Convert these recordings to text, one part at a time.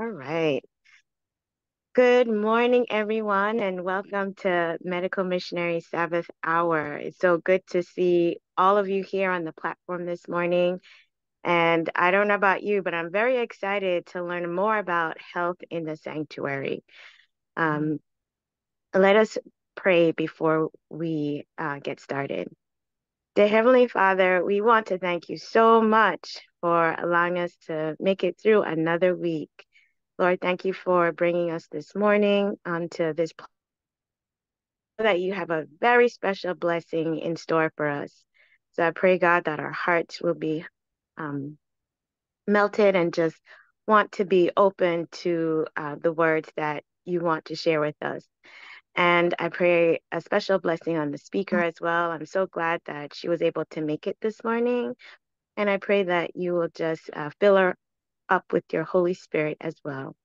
All right. Good morning, everyone, and welcome to Medical Missionary Sabbath Hour. It's so good to see all of you here on the platform this morning. And I don't know about you, but I'm very excited to learn more about health in the sanctuary. Um, let us pray before we uh, get started. Dear Heavenly Father, we want to thank you so much for allowing us to make it through another week. Lord, thank you for bringing us this morning onto this that you have a very special blessing in store for us. So I pray, God, that our hearts will be um, melted and just want to be open to uh, the words that you want to share with us. And I pray a special blessing on the speaker as well. I'm so glad that she was able to make it this morning. And I pray that you will just uh, fill her up with your Holy Spirit as well.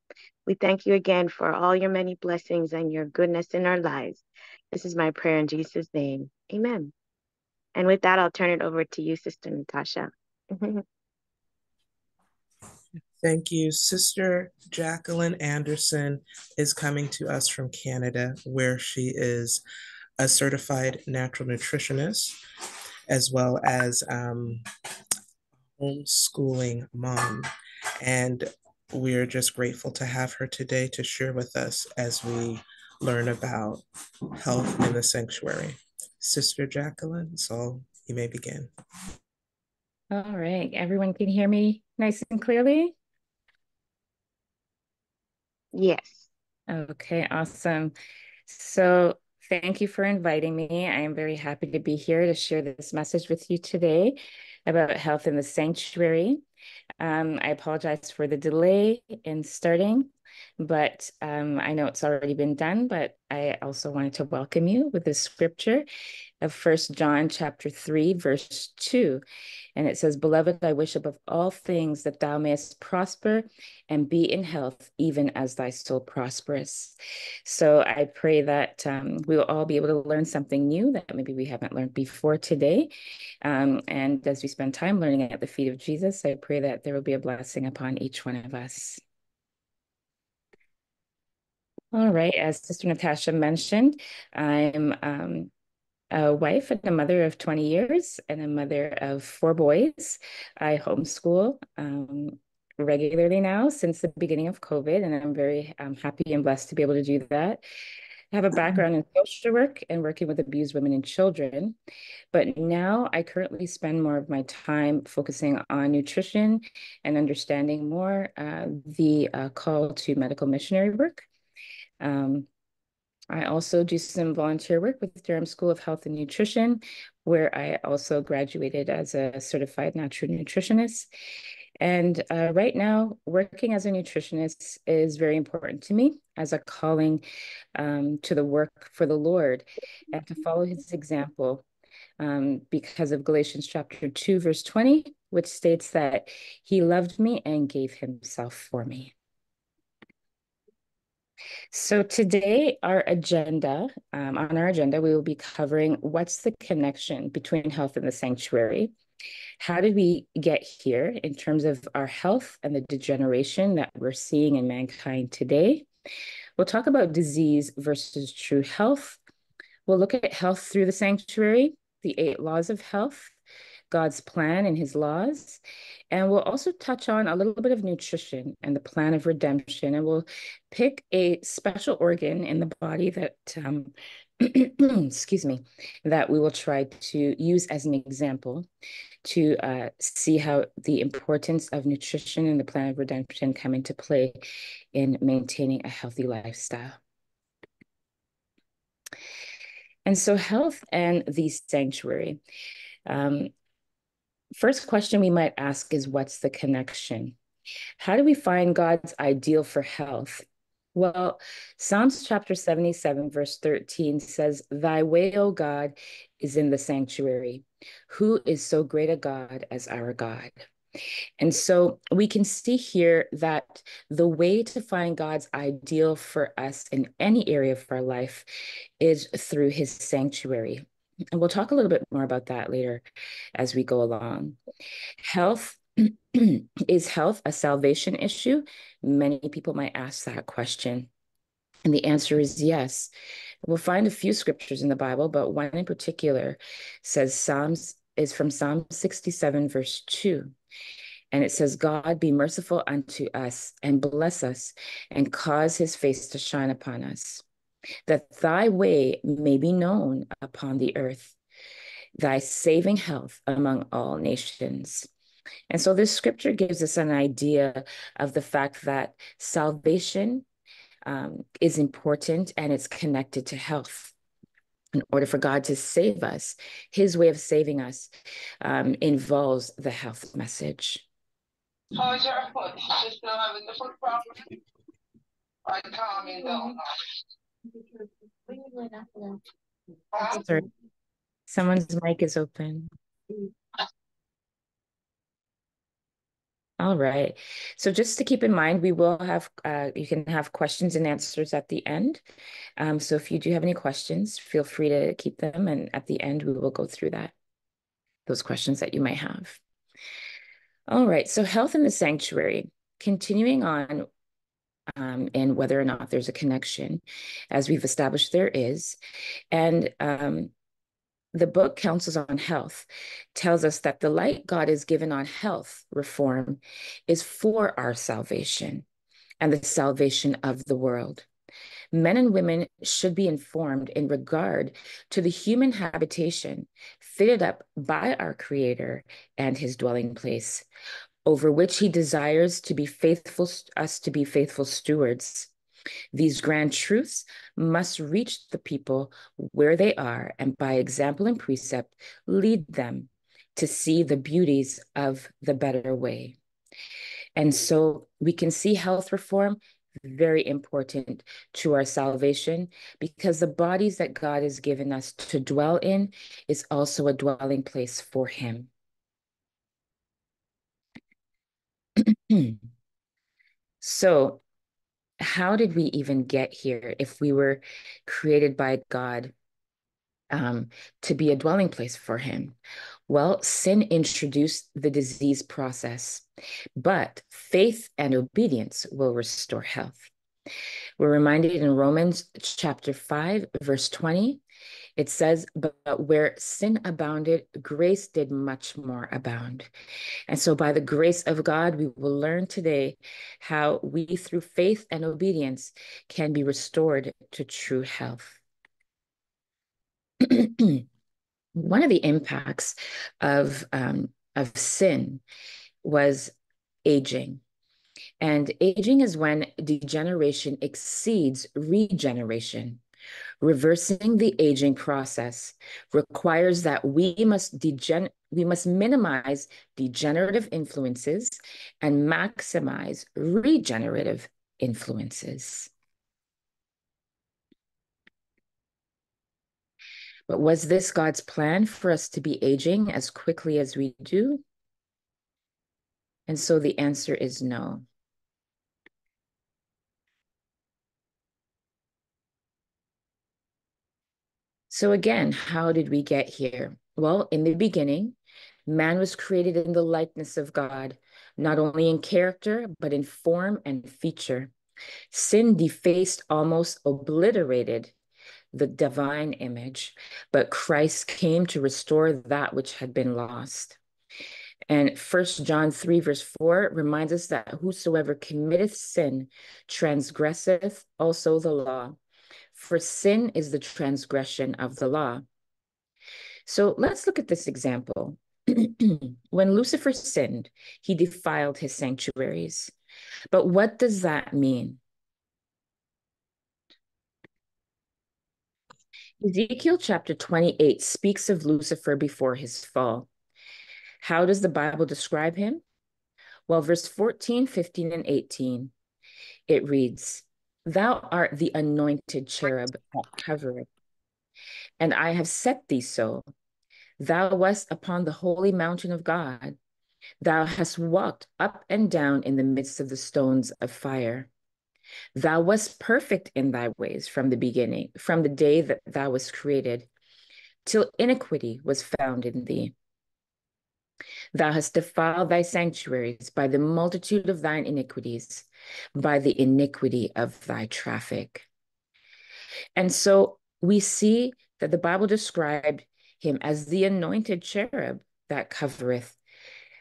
We thank you again for all your many blessings and your goodness in our lives. This is my prayer in Jesus' name. Amen. And with that, I'll turn it over to you, Sister Natasha. Thank you. Sister Jacqueline Anderson is coming to us from Canada, where she is a certified natural nutritionist, as well as um, homeschooling mom. And we're just grateful to have her today to share with us as we learn about health in the sanctuary. Sister Jacqueline, so you may begin. All right, everyone can hear me nice and clearly? Yes. Okay, awesome. So thank you for inviting me. I am very happy to be here to share this message with you today about health in the sanctuary. Um, I apologize for the delay in starting, but um, I know it's already been done, but I also wanted to welcome you with the scripture of First John chapter 3, verse 2. And it says, Beloved, I wish above all things that thou mayest prosper and be in health, even as thy soul prosperous. So I pray that um, we will all be able to learn something new that maybe we haven't learned before today. Um, and as we spend time learning at the feet of Jesus, I pray that there will be a blessing upon each one of us. All right, as Sister Natasha mentioned, I'm um, a wife and a mother of 20 years and a mother of four boys. I homeschool um, regularly now since the beginning of COVID, and I'm very um, happy and blessed to be able to do that. I have a background in social work and working with abused women and children, but now I currently spend more of my time focusing on nutrition and understanding more uh, the uh, call to medical missionary work. Um, I also do some volunteer work with Durham School of Health and Nutrition, where I also graduated as a certified natural nutritionist. And uh, right now, working as a nutritionist is very important to me as a calling um, to the work for the Lord and to follow his example um, because of Galatians chapter 2, verse 20, which states that he loved me and gave himself for me. So today, our agenda, um, on our agenda, we will be covering what's the connection between health and the sanctuary. How did we get here in terms of our health and the degeneration that we're seeing in mankind today? We'll talk about disease versus true health. We'll look at health through the sanctuary, the eight laws of health, God's plan and his laws. And we'll also touch on a little bit of nutrition and the plan of redemption. And we'll pick a special organ in the body that, um, excuse me, that we will try to use as an example to uh, see how the importance of nutrition and the plan of redemption come into play in maintaining a healthy lifestyle. And so, health and the sanctuary. Um, First question we might ask is what's the connection? How do we find God's ideal for health? Well, Psalms chapter 77, verse 13 says, Thy way, O God, is in the sanctuary. Who is so great a God as our God? And so we can see here that the way to find God's ideal for us in any area of our life is through his sanctuary. And we'll talk a little bit more about that later as we go along. Health is health a salvation issue? Many people might ask that question. And the answer is yes. We'll find a few scriptures in the Bible, but one in particular says Psalms is from Psalm 67, verse 2. And it says, God be merciful unto us and bless us and cause his face to shine upon us, that thy way may be known upon the earth, thy saving health among all nations. And so this scripture gives us an idea of the fact that salvation um, is important and it's connected to health. In order for God to save us, his way of saving us um, involves the health message. How's your foot? She's still having the foot problem? I calming down now. Sorry. Someone's mic is open. All right. So just to keep in mind, we will have, uh, you can have questions and answers at the end. Um, so if you do have any questions, feel free to keep them. And at the end, we will go through that, those questions that you might have. All right. So health in the sanctuary, continuing on um, and whether or not there's a connection, as we've established there is. And um, the book Counsels on Health tells us that the light God has given on health reform is for our salvation and the salvation of the world. Men and women should be informed in regard to the human habitation fitted up by our Creator and His dwelling place, over which He desires to be faithful, us to be faithful stewards these grand truths must reach the people where they are and by example and precept lead them to see the beauties of the better way. And so we can see health reform very important to our salvation because the bodies that God has given us to dwell in is also a dwelling place for Him. So how did we even get here if we were created by God um, to be a dwelling place for Him? Well, sin introduced the disease process, but faith and obedience will restore health. We're reminded in Romans chapter 5, verse 20, it says, But where sin abounded, grace did much more abound. And so, by the grace of God, we will learn today how we, through faith and obedience, can be restored to true health. One of the impacts of, um, of sin was aging. And aging is when degeneration exceeds regeneration. Reversing the aging process requires that we must degen- we must minimize degenerative influences and maximize regenerative influences. But was this God's plan for us to be aging as quickly as we do? And so the answer is no. So, again, how did we get here? Well, in the beginning, man was created in the likeness of God, not only in character, but in form and feature. Sin defaced, almost obliterated the divine image, but Christ came to restore that which had been lost. And First John 3, verse 4 reminds us that whosoever committeth sin transgresseth also the law. For sin is the transgression of the law. So let's look at this example. when Lucifer sinned, he defiled his sanctuaries. But what does that mean? Ezekiel chapter 28 speaks of Lucifer before his fall. How does the Bible describe him? Well, verse 14, 15, and 18, it reads, Thou art the anointed cherub that covereth, and I have set thee so. Thou wast upon the holy mountain of God. Thou hast walked up and down in the midst of the stones of fire. Thou wast perfect in thy ways from the beginning, from the day that thou wast created, till iniquity was found in thee. Thou hast defiled thy sanctuaries by the multitude of thine iniquities, by the iniquity of thy traffic. And so we see that the Bible described him as the anointed cherub that covereth.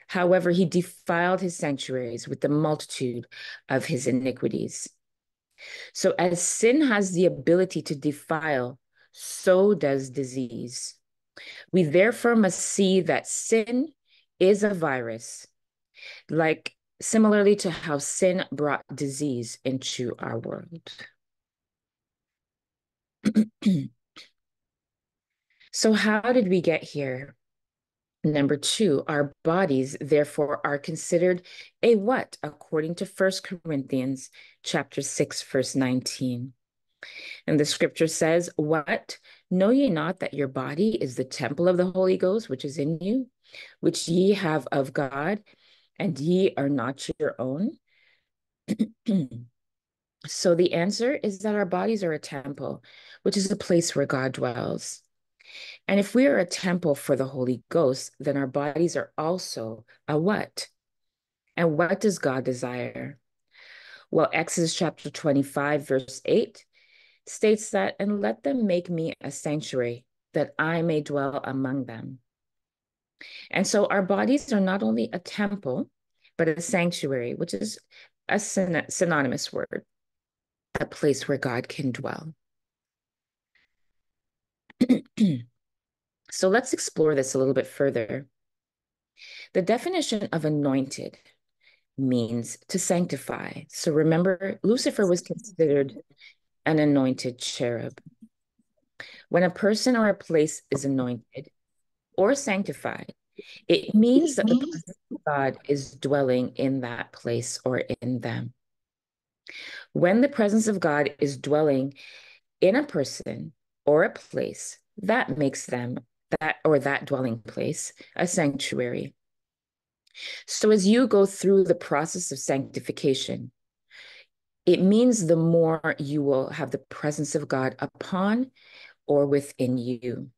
However, he defiled his sanctuaries with the multitude of his iniquities. So, as sin has the ability to defile, so does disease. We therefore must see that sin is a virus, like similarly to how sin brought disease into our world. so, how did we get here? Number two, our bodies therefore are considered a what? According to First Corinthians chapter 6, verse 19. And the scripture says, What? Know ye not that your body is the temple of the Holy Ghost, which is in you, which ye have of God, and ye are not your own? so the answer is that our bodies are a temple, which is a place where God dwells. And if we are a temple for the Holy Ghost, then our bodies are also a what? And what does God desire? Well, Exodus chapter 25, verse 8 states that, and let them make me a sanctuary that I may dwell among them. And so our bodies are not only a temple, but a sanctuary, which is a syn- synonymous word, a place where God can dwell. so let's explore this a little bit further. The definition of anointed means to sanctify. So remember, Lucifer was considered an anointed cherub. When a person or a place is anointed or sanctified, it means that the mm-hmm. presence of God is dwelling in that place or in them. When the presence of God is dwelling in a person or a place, that makes them that or that dwelling place a sanctuary. So as you go through the process of sanctification, it means the more you will have the presence of God upon or within you.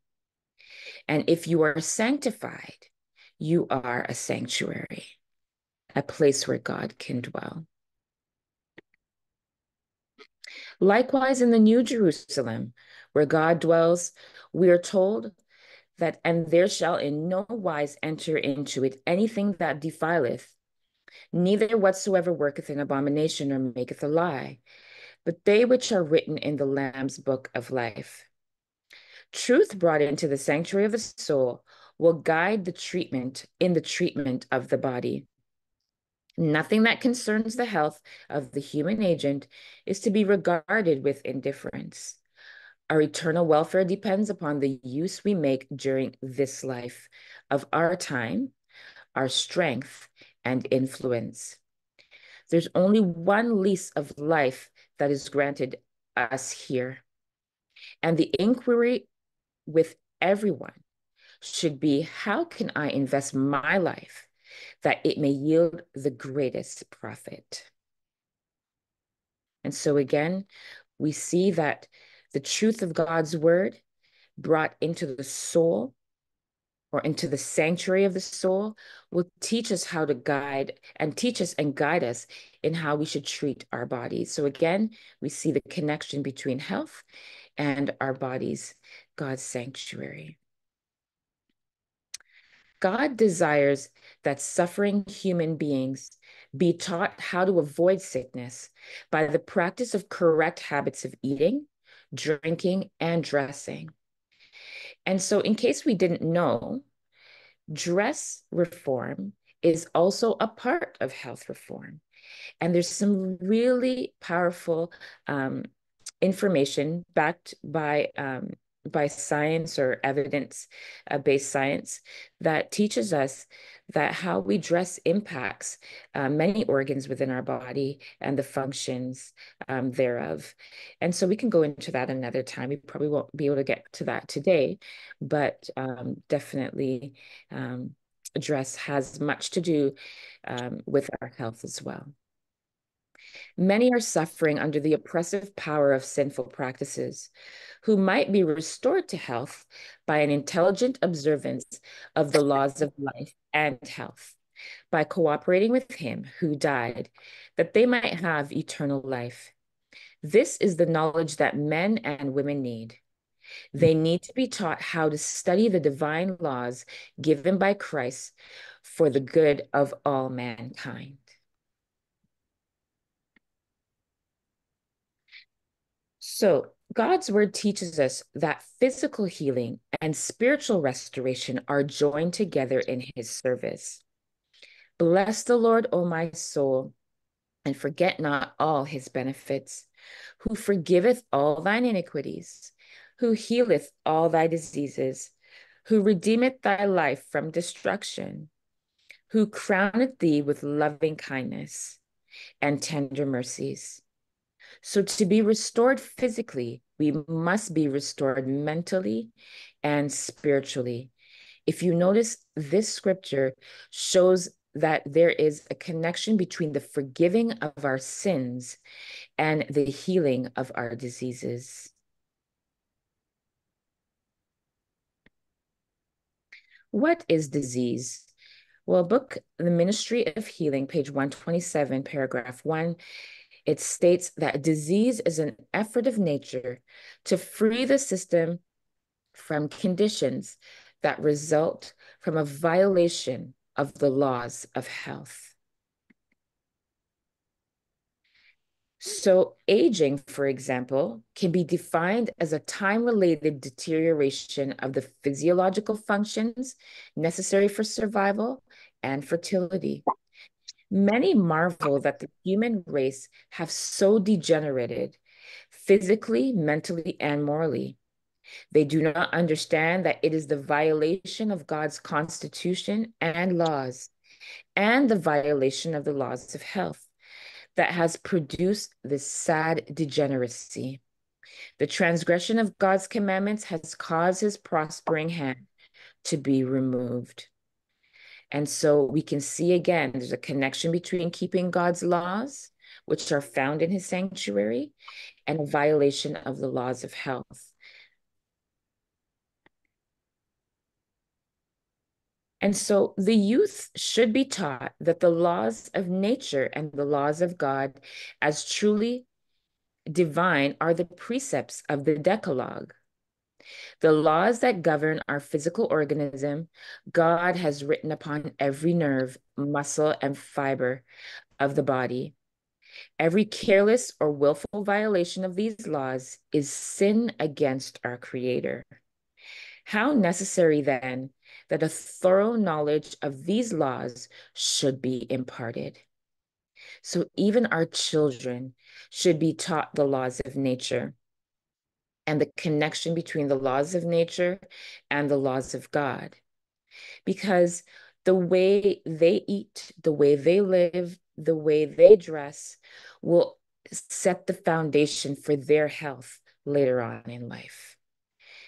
And if you are sanctified, you are a sanctuary, a place where God can dwell. Likewise, in the New Jerusalem, where God dwells, we are told that, and there shall in no wise enter into it anything that defileth, neither whatsoever worketh an abomination or maketh a lie, but they which are written in the Lamb's book of life. Truth brought into the sanctuary of the soul will guide the treatment in the treatment of the body. Nothing that concerns the health of the human agent is to be regarded with indifference. Our eternal welfare depends upon the use we make during this life of our time, our strength, and influence. There's only one lease of life that is granted us here. And the inquiry with everyone should be how can I invest my life that it may yield the greatest profit? And so again, we see that the truth of God's word brought into the soul or into the sanctuary of the soul will teach us how to guide and teach us and guide us in how we should treat our bodies. So again, we see the connection between health and our bodies, God's sanctuary. God desires that suffering human beings be taught how to avoid sickness by the practice of correct habits of eating, drinking, and dressing. And so, in case we didn't know, dress reform is also a part of health reform. And there's some really powerful um, information backed by um, by science or evidence uh, based science that teaches us that how we dress impacts uh, many organs within our body and the functions um, thereof. And so we can go into that another time. We probably won't be able to get to that today, but um, definitely um, dress has much to do um, with our health as well. Many are suffering under the oppressive power of sinful practices, who might be restored to health by an intelligent observance of the laws of life and health, by cooperating with Him who died, that they might have eternal life. This is the knowledge that men and women need. They need to be taught how to study the divine laws given by Christ for the good of all mankind. So, God's word teaches us that physical healing and spiritual restoration are joined together in his service. Bless the Lord, O my soul, and forget not all his benefits, who forgiveth all thine iniquities, who healeth all thy diseases, who redeemeth thy life from destruction, who crowneth thee with loving kindness and tender mercies so, to be restored physically, we must be restored mentally and spiritually. If you notice, this scripture shows that there is a connection between the forgiving of our sins and the healing of our diseases. What is disease? Well, book The Ministry of Healing, page 127, paragraph 1 it states that disease is an effort of nature to free the system from conditions that result from a violation of the laws of health. So, aging, for example, can be defined as a time related deterioration of the physiological functions necessary for survival and fertility. Many marvel that the human race have so degenerated physically, mentally, and morally. They do not understand that it is the violation of God's constitution and laws, and the violation of the laws of health that has produced this sad degeneracy. The transgression of God's commandments has caused his prospering hand to be removed. And so we can see again, there's a connection between keeping God's laws, which are found in his sanctuary, and a violation of the laws of health. And so the youth should be taught that the laws of nature and the laws of God, as truly divine, are the precepts of the Decalogue. The laws that govern our physical organism, God has written upon every nerve, muscle, and fiber of the body. Every careless or willful violation of these laws is sin against our Creator. How necessary then that a thorough knowledge of these laws should be imparted. So even our children should be taught the laws of nature and the connection between the laws of nature and the laws of God. Because the way they eat, the way they live, the way they dress will set the foundation for their health later on in life.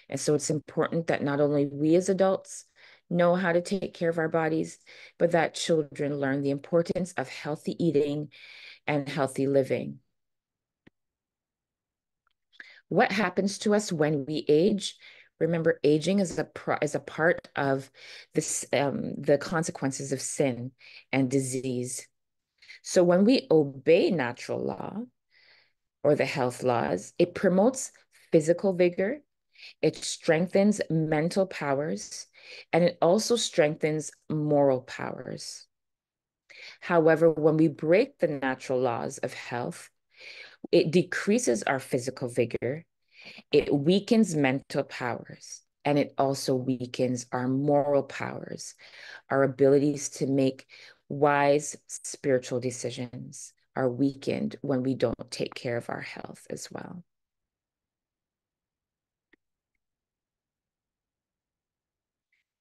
And so it's important that not only we as adults know how to take care of our bodies, but that children learn the importance of healthy eating and healthy living. What happens to us when we age? Remember, aging is a is a part of this um, the consequences of sin and disease. So when we obey natural law or the health laws, it promotes physical vigor, it strengthens mental powers, and it also strengthens moral powers. However, when we break the natural laws of health, it decreases our physical vigor, it weakens mental powers, and it also weakens our moral powers, our abilities to make wise spiritual decisions are weakened when we don't take care of our health as well.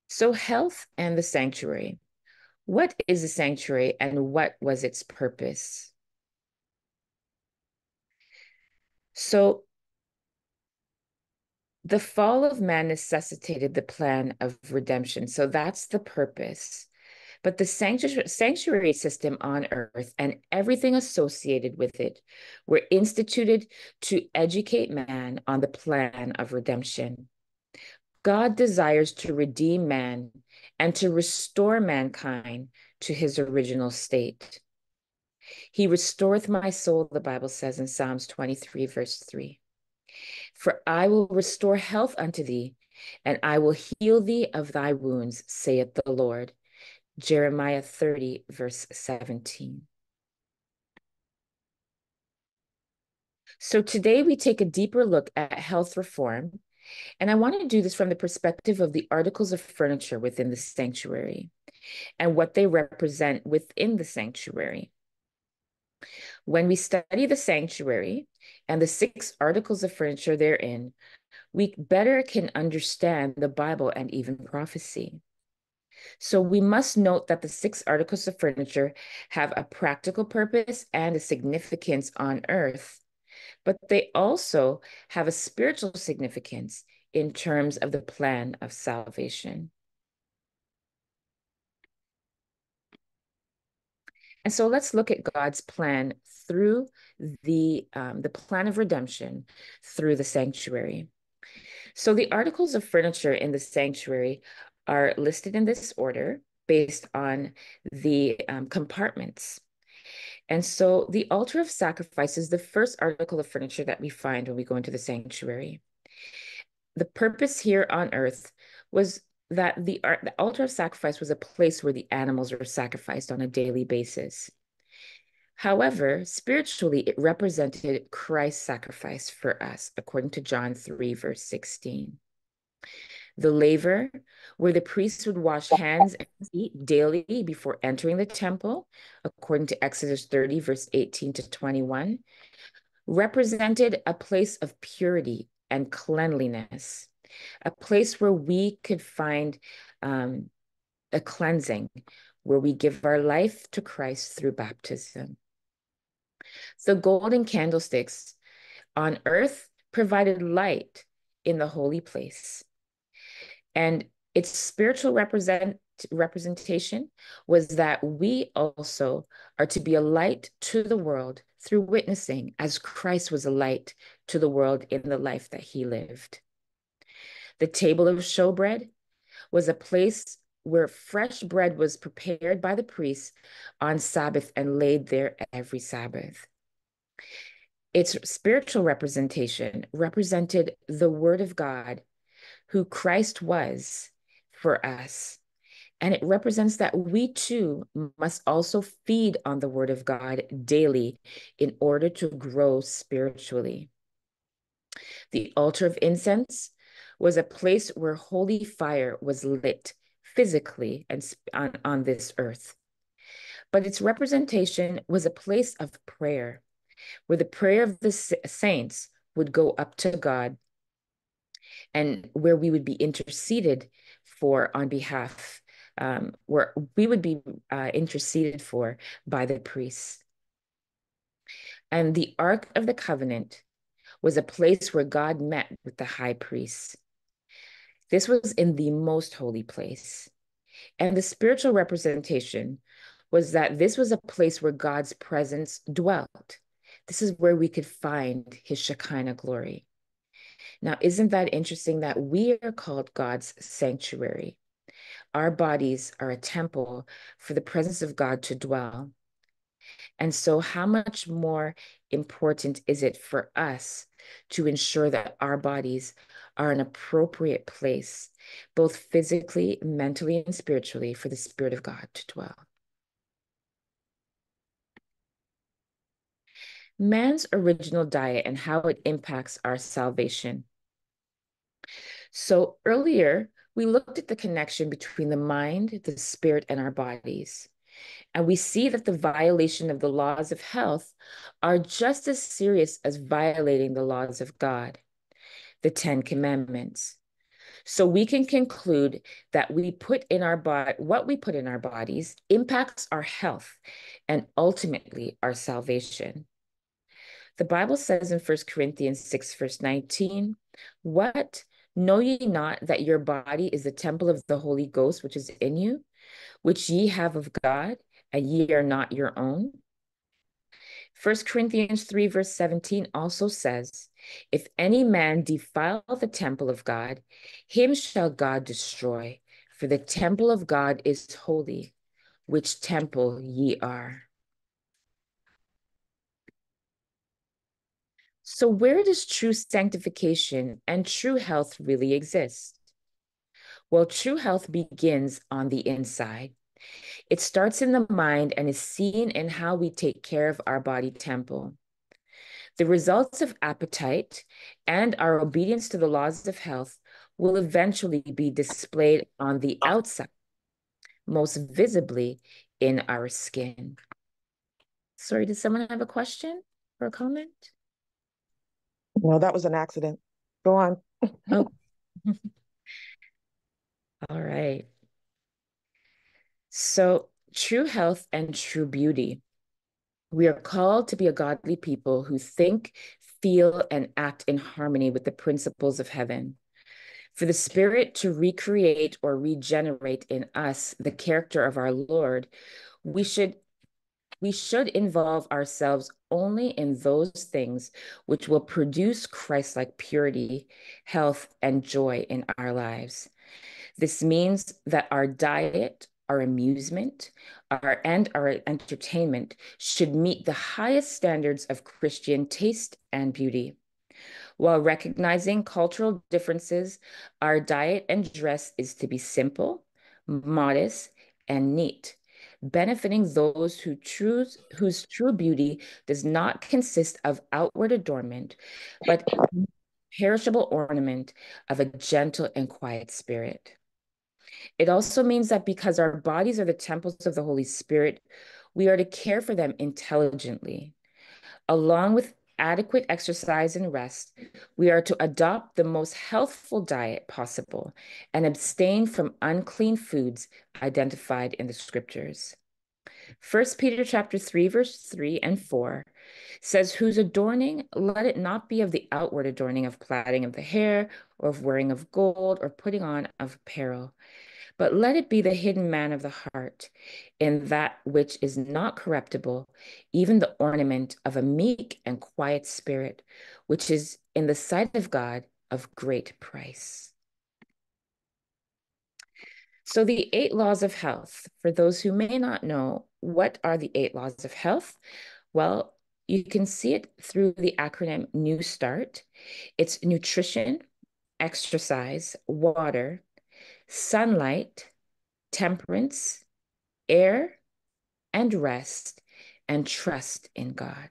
So, health and the sanctuary. What is the sanctuary and what was its purpose? So, the fall of man necessitated the plan of redemption. So, that's the purpose But the sanctuary system on earth and everything associated with it were instituted to educate man on the plan of redemption. God desires to redeem man and to restore mankind to his original state. He restoreth my soul, the Bible says in Psalms 23, verse 3. For I will restore health unto thee, and I will heal thee of thy wounds, saith the Lord. Jeremiah 30, verse 17. So today we take a deeper look at health reform, and I want to do this from the perspective of the articles of furniture within the sanctuary and what they represent within the sanctuary. When we study the sanctuary and the six articles of furniture therein, we better can understand the Bible and even prophecy. So we must note that the six articles of furniture have a practical purpose and a significance on earth, but they also have a spiritual significance in terms of the plan of salvation. And so let's look at God's plan through the um, the plan of redemption through the sanctuary. So the articles of furniture in the sanctuary are listed in this order based on the um, compartments. And so the altar of sacrifice is the first article of furniture that we find when we go into the sanctuary. The purpose here on earth was that the, the altar of sacrifice was a place where the animals were sacrificed on a daily basis. However, spiritually, it represented Christ's sacrifice for us, according to John 3, verse 16 the laver, where the priests would wash hands and feet daily before entering the temple, according to Exodus 30, verse 18 to 21, represented a place of purity and cleanliness, a place where we could find um, a cleansing, where we give our life to Christ through baptism. The golden candlesticks on earth provided light in the holy place and its spiritual represent, representation was that we also are to be a light to the world through witnessing as Christ was a light to the world in the life that he lived. The table of showbread was a place where fresh bread was prepared by the priests on Sabbath and laid there every Sabbath. Its spiritual representation represented the word of God who Christ was for us. And it represents that we too must also feed on the word of God daily in order to grow spiritually. The altar of incense was a place where holy fire was lit physically and on, on this earth. But its representation was a place of prayer, where the prayer of the saints would go up to God and where we would be interceded for on behalf, um, where we would be uh, interceded for by the priests. And the Ark of the Covenant was a place where God met with the high priest. This was in the most holy place. And the spiritual representation was that this was a place where God's presence dwelt. This is where we could find his Shekinah glory. Now, isn't that interesting that we are called God's sanctuary? Our bodies are a temple for the presence of God to dwell. And so, how much more important is it for us to ensure that our bodies are an appropriate place, both physically, mentally, and spiritually, for the Spirit of God to dwell? Man's original diet and how it impacts our salvation. So earlier, we looked at the connection between the mind, the spirit, and our bodies. And we see that the violation of the laws of health are just as serious as violating the laws of God, the Ten Commandments. So we can conclude that we put in our body what we put in our bodies impacts our health and ultimately our salvation. The Bible says in 1 Corinthians 6, verse 19, What Know ye not that your body is the temple of the Holy Ghost, which is in you, which ye have of God, and ye are not your own? 1 Corinthians 3, verse 17 also says, If any man defile the temple of God, him shall God destroy, for the temple of God is holy, which temple ye are. So, where does true sanctification and true health really exist? Well, true health begins on the inside. It starts in the mind and is seen in how we take care of our body temple. The results of appetite and our obedience to the laws of health will eventually be displayed on the outside, most visibly in our skin. Sorry, does someone have a question or a comment? No, that was an accident. Go on. oh. All right. So, true health and true beauty. We are called to be a godly people who think, feel, and act in harmony with the principles of heaven. For the Spirit to recreate or regenerate in us the character of our Lord, we should we should involve ourselves only in those things which will produce Christ-like purity, health, and joy in our lives. This means that our diet, our amusement, our and our entertainment should meet the highest standards of Christian taste and beauty. While recognizing cultural differences, our diet and dress is to be simple, modest, and neat, benefiting those who choose whose true beauty does not consist of outward adornment, but perishable ornament of a gentle and quiet spirit. It also means that because our bodies are the temples of the Holy Spirit, we are to care for them intelligently. Along with adequate exercise and rest, we are to adopt the most healthful diet possible and abstain from unclean foods identified in the scriptures. 1 Peter chapter 3 verse 3 and 4 says whose adorning let it not be of the outward adorning of plaiting of the hair or of wearing of gold or putting on of apparel but let it be the hidden man of the heart, in that which is not corruptible, even the ornament of a meek and quiet spirit, which is in the sight of God of great price. So, the eight laws of health, for those who may not know, what are the eight laws of health? Well, you can see it through the acronym NEWSTART. It's nutrition, exercise, water, sunlight, temperance, air, and rest, and trust in God.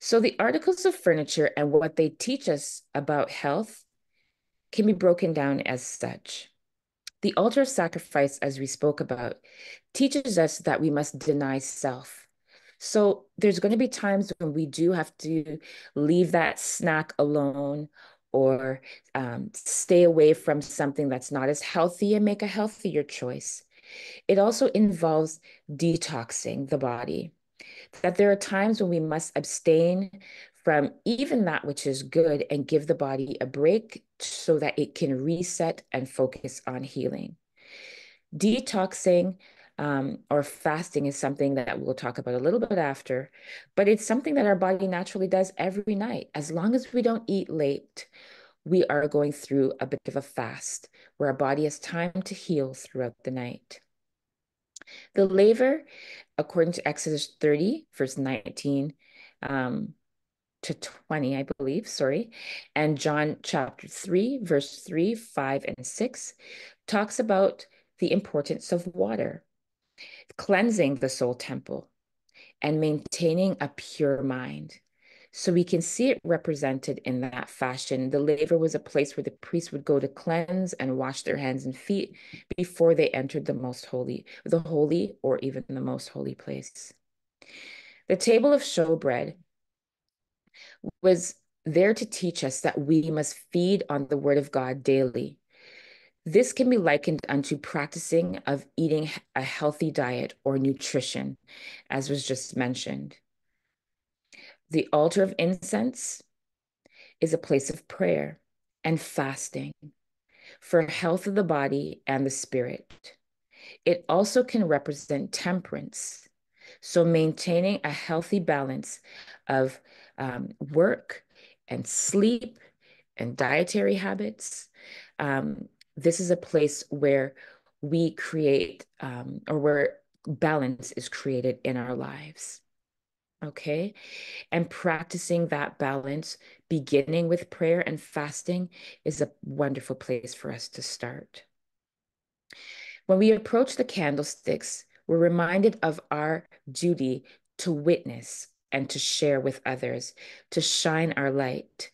So, the articles of furniture and what they teach us about health can be broken down as such. The altar of sacrifice, as we spoke about, teaches us that we must deny self. So, there's going to be times when we do have to leave that snack alone or um, stay away from something that's not as healthy and make a healthier choice. It also involves detoxing the body, that there are times when we must abstain from even that which is good and give the body a break so that it can reset and focus on healing. Detoxing um, or fasting is something that we'll talk about a little bit after, but it's something that our body naturally does every night. As long as we don't eat late, we are going through a bit of a fast where our body has time to heal throughout the night. The laver, according to Exodus 30, verse 19 um, to 20, I believe, sorry, and John chapter 3, verse 3, 5, and 6, talks about the importance of water cleansing the soul temple, and maintaining a pure mind. So we can see it represented in that fashion. The laver was a place where the priests would go to cleanse and wash their hands and feet before they entered the most holy, the holy or even the most holy place. The table of showbread was there to teach us that we must feed on the word of God daily this can be likened unto practicing of eating a healthy diet or nutrition, as was just mentioned. The altar of incense is a place of prayer and fasting, for health of the body and the spirit. It also can represent temperance. So, maintaining a healthy balance of um, work and sleep and dietary habits. Um, this is a place where we create um, or where balance is created in our lives. Okay. And practicing that balance, beginning with prayer and fasting, is a wonderful place for us to start. When we approach the candlesticks, we're reminded of our duty to witness and to share with others, to shine our light.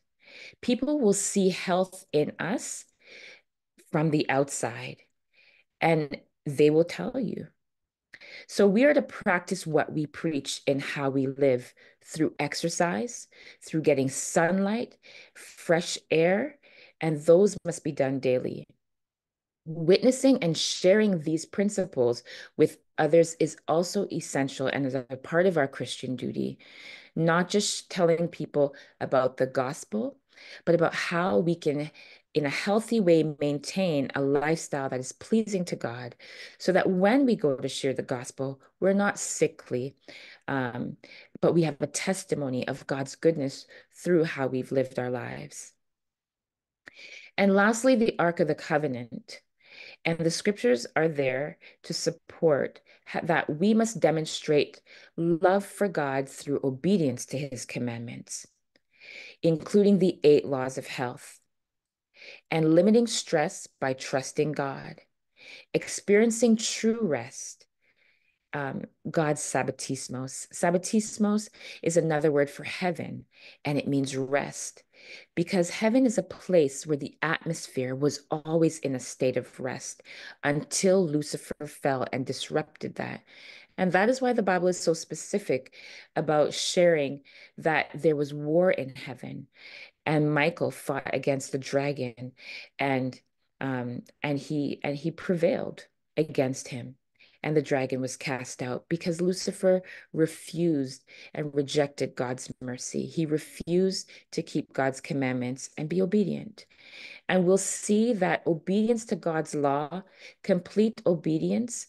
People will see health in us from the outside, and they will tell you. So we are to practice what we preach in how we live through exercise, through getting sunlight, fresh air, and those must be done daily. Witnessing and sharing these principles with others is also essential and is a part of our Christian duty, not just telling people about the gospel, but about how we can, in a healthy way, maintain a lifestyle that is pleasing to God so that when we go to share the gospel, we're not sickly, um, but we have a testimony of God's goodness through how we've lived our lives. And lastly, the Ark of the Covenant. And the scriptures are there to support that we must demonstrate love for God through obedience to his commandments, including the eight laws of health, and limiting stress by trusting God, experiencing true rest, um, God's sabbatismos. Sabbatismos is another word for heaven, and it means rest because heaven is a place where the atmosphere was always in a state of rest until Lucifer fell and disrupted that. And that is why the Bible is so specific about sharing that there was war in heaven and Michael fought against the dragon and um, and he and he prevailed against him and the dragon was cast out because Lucifer refused and rejected God's mercy. He refused to keep God's commandments and be obedient. And we'll see that obedience to God's law, complete obedience,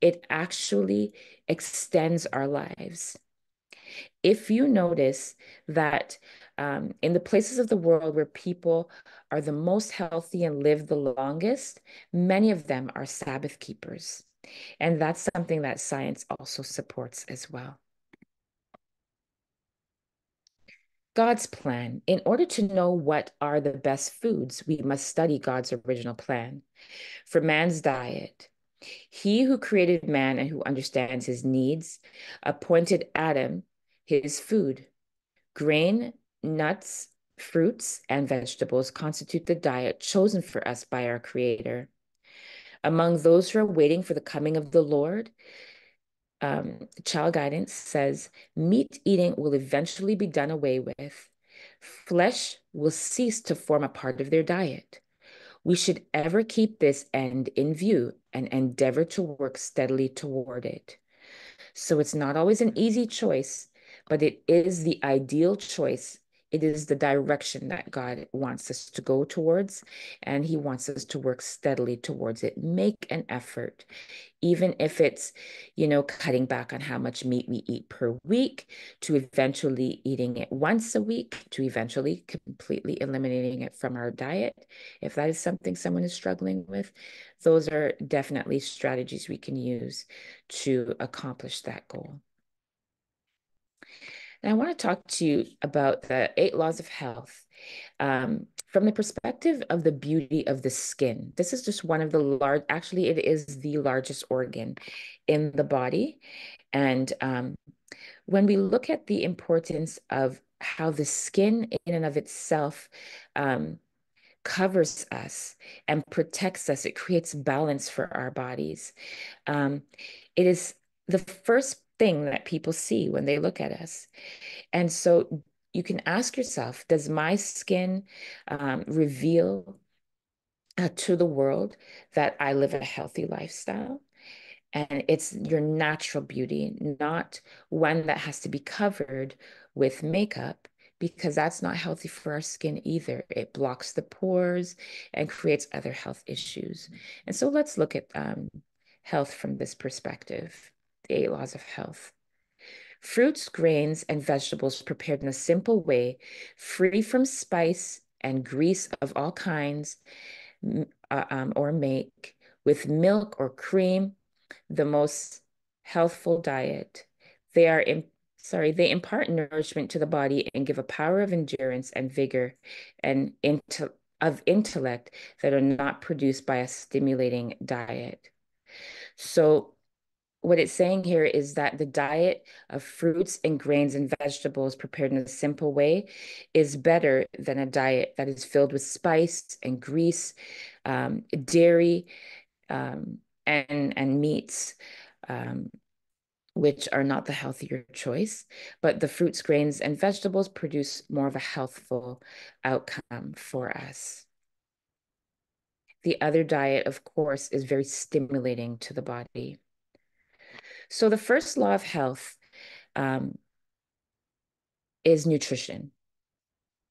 it actually extends our lives. If you notice that um, in the places of the world where people are the most healthy and live the longest, many of them are Sabbath keepers. And that's something that science also supports as well. God's plan. In order to know what are the best foods, we must study God's original plan. For man's diet, he who created man and who understands his needs appointed Adam his food. Grain, nuts, fruits, and vegetables constitute the diet chosen for us by our Creator. Among those who are waiting for the coming of the Lord, um, child guidance says meat eating will eventually be done away with. Flesh will cease to form a part of their diet. We should ever keep this end in view and endeavor to work steadily toward it. So it's not always an easy choice, but it is the ideal choice it is the direction that God wants us to go towards, and He wants us to work steadily towards it. Make an effort, even if it's, you know, cutting back on how much meat we eat per week, to eventually eating it once a week, to eventually completely eliminating it from our diet. If that is something someone is struggling with, those are definitely strategies we can use to accomplish that goal. And I want to talk to you about the eight laws of health um, from the perspective of the beauty of the skin. This is just one of the large, actually, it is the largest organ in the body. And um, when we look at the importance of how the skin, in and of itself, um, covers us and protects us, it creates balance for our bodies. Um, it is the first thing that people see when they look at us. And so you can ask yourself Does my skin um, reveal uh, to the world that I live a healthy lifestyle? And it's your natural beauty, not one that has to be covered with makeup because that's not healthy for our skin either. It blocks the pores and creates other health issues. And so let's look at um, health from this perspective the eight laws of health. Fruits, grains, and vegetables prepared in a simple way, free from spice and grease of all kinds, uh, um, or make, with milk or cream, the most healthful diet. They are in, sorry, they impart nourishment to the body and give a power of endurance and vigor and into, of intellect that are not produced by a stimulating diet. So what it's saying here is that the diet of fruits and grains and vegetables prepared in a simple way is better than a diet that is filled with spice and grease, um, dairy, um, and and meats. Um, which are not the healthier choice, but the fruits, grains, and vegetables produce more of a healthful outcome for us. The other diet, of course, is very stimulating to the body. So the first law of health um, is nutrition.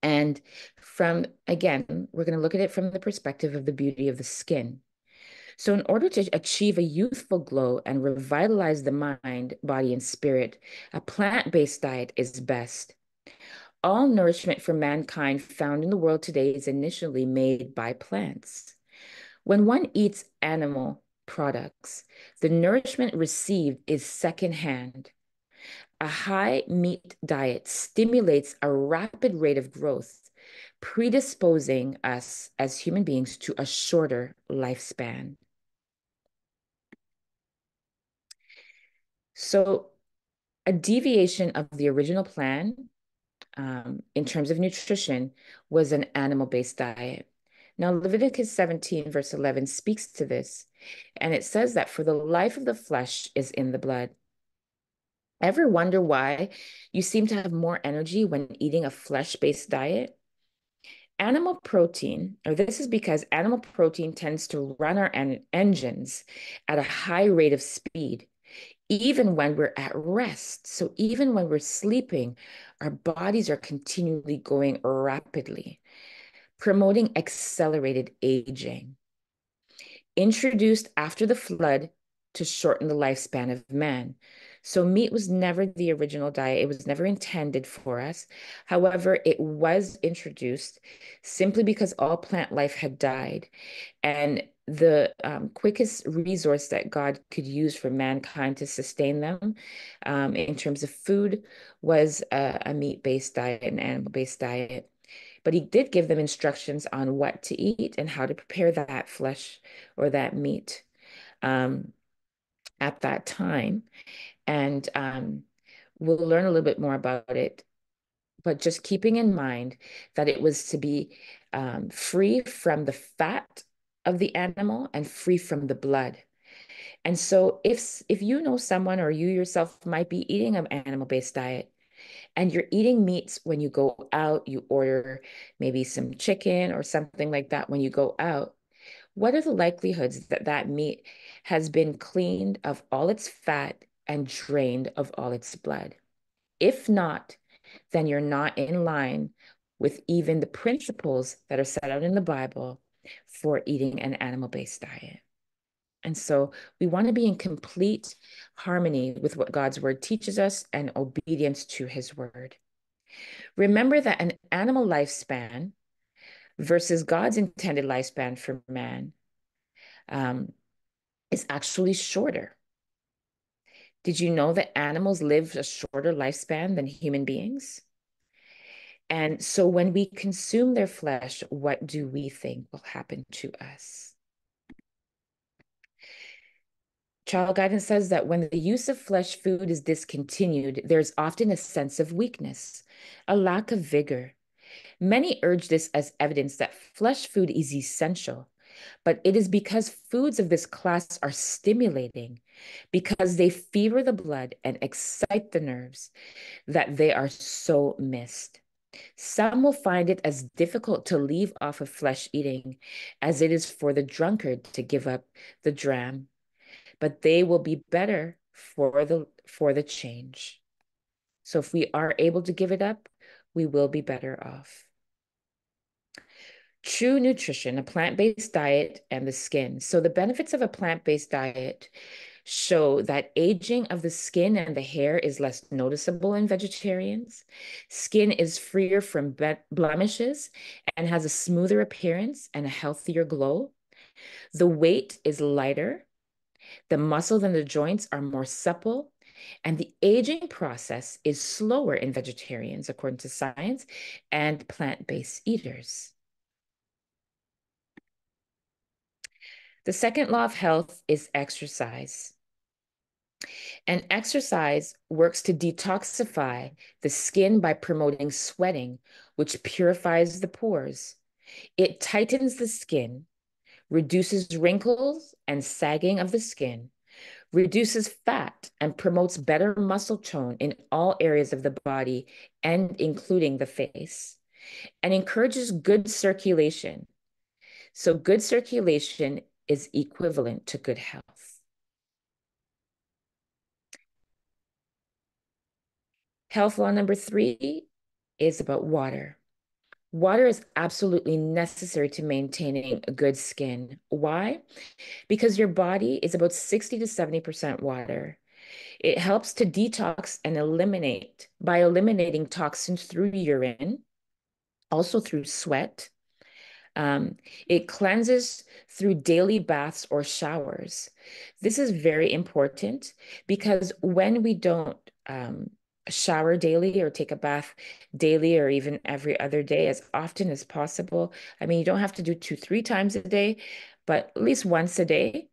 And from, again, we're going to look at it from the perspective of the beauty of the skin. So, in order to achieve a youthful glow and revitalize the mind, body, and spirit, a plant based diet is best. All nourishment for mankind found in the world today is initially made by plants. When one eats animal products, the nourishment received is secondhand. A high meat diet stimulates a rapid rate of growth, predisposing us as human beings to a shorter lifespan. So, a deviation of the original plan um, in terms of nutrition was an animal based diet. Now, Leviticus 17, verse 11, speaks to this, and it says that for the life of the flesh is in the blood. Ever wonder why you seem to have more energy when eating a flesh based diet? Animal protein, or this is because animal protein tends to run our en engines at a high rate of speed even when we're at rest. So even when we're sleeping, our bodies are continually going rapidly, promoting accelerated aging. Introduced after the flood to shorten the lifespan of man. So meat was never the original diet. It was never intended for us. However, it was introduced simply because all plant life had died. And the um, quickest resource that God could use for mankind to sustain them um, in terms of food was a, a meat-based diet, an animal-based diet. But he did give them instructions on what to eat and how to prepare that flesh or that meat um, at that time and um, we'll learn a little bit more about it. But just keeping in mind that it was to be um, free from the fat of the animal and free from the blood. And so if if you know someone or you yourself might be eating an animal-based diet and you're eating meats when you go out, you order maybe some chicken or something like that when you go out, what are the likelihoods that that meat has been cleaned of all its fat and drained of all its blood. If not, then you're not in line with even the principles that are set out in the Bible for eating an animal based diet. And so we want to be in complete harmony with what God's word teaches us and obedience to his word. Remember that an animal lifespan versus God's intended lifespan for man um, is actually shorter. Did you know that animals live a shorter lifespan than human beings? And so when we consume their flesh, what do we think will happen to us? Child guidance says that when the use of flesh food is discontinued, there's often a sense of weakness, a lack of vigor. Many urge this as evidence that flesh food is essential, but it is because foods of this class are stimulating, because they fever the blood and excite the nerves, that they are so missed. Some will find it as difficult to leave off of flesh eating as it is for the drunkard to give up the dram, but they will be better for the for the change. So if we are able to give it up, we will be better off. True nutrition, a plant based diet, and the skin. So, the benefits of a plant based diet show that aging of the skin and the hair is less noticeable in vegetarians. Skin is freer from blemishes and has a smoother appearance and a healthier glow. The weight is lighter. The muscles and the joints are more supple. And the aging process is slower in vegetarians, according to science, and plant based eaters. The second law of health is exercise. And exercise works to detoxify the skin by promoting sweating, which purifies the pores. It tightens the skin, reduces wrinkles and sagging of the skin, reduces fat, and promotes better muscle tone in all areas of the body and including the face, and encourages good circulation. So, good circulation is equivalent to good health. Health law number three is about water. Water is absolutely necessary to maintaining a good skin. Why? Because your body is about 60 to 70% water. It helps to detox and eliminate by eliminating toxins through urine, also through sweat, um, it cleanses through daily baths or showers. This is very important because when we don't um, shower daily or take a bath daily or even every other day as often as possible, I mean, you don't have to do two, three times a day, but at least once a day.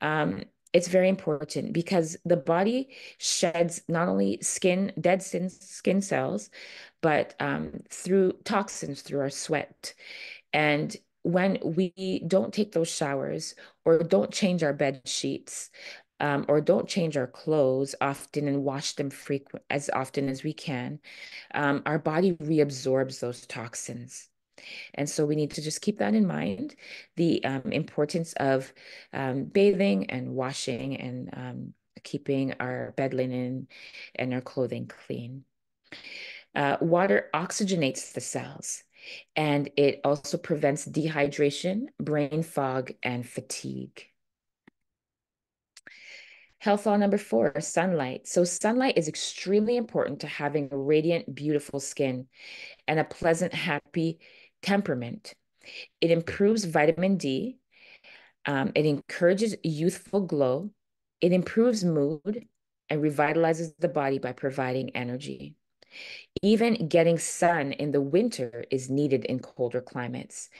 Um, it's very important because the body sheds not only skin, dead skin, skin cells, but um, through toxins through our sweat. And when we don't take those showers or don't change our bed sheets um, or don't change our clothes often and wash them frequent as often as we can, um, our body reabsorbs those toxins. And so we need to just keep that in mind the um, importance of um, bathing and washing and um, keeping our bed linen and our clothing clean. Uh, water oxygenates the cells and it also prevents dehydration, brain fog, and fatigue. Health law number four, sunlight. So sunlight is extremely important to having a radiant, beautiful skin and a pleasant, happy temperament. It improves vitamin D. Um, it encourages youthful glow. It improves mood and revitalizes the body by providing energy. Even getting sun in the winter is needed in colder climates.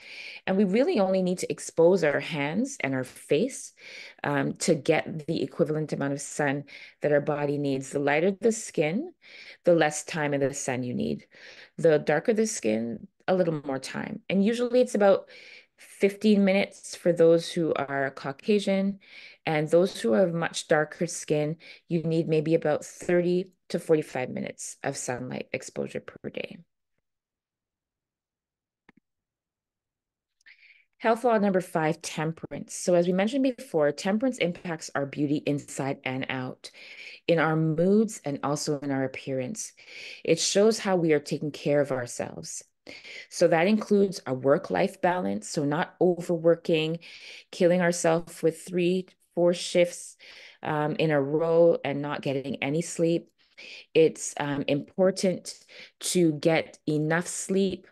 And we really only need to expose our hands and our face um, to get the equivalent amount of sun that our body needs. The lighter the skin, the less time in the sun you need. The darker the skin, a little more time. And usually it's about 15 minutes for those who are Caucasian. And those who have much darker skin, you need maybe about 30 to 45 minutes of sunlight exposure per day. Health law number five, temperance. So, as we mentioned before, temperance impacts our beauty inside and out, in our moods and also in our appearance. It shows how we are taking care of ourselves. So, that includes a work life balance. So, not overworking, killing ourselves with three, four shifts um, in a row and not getting any sleep. It's um, important to get enough sleep,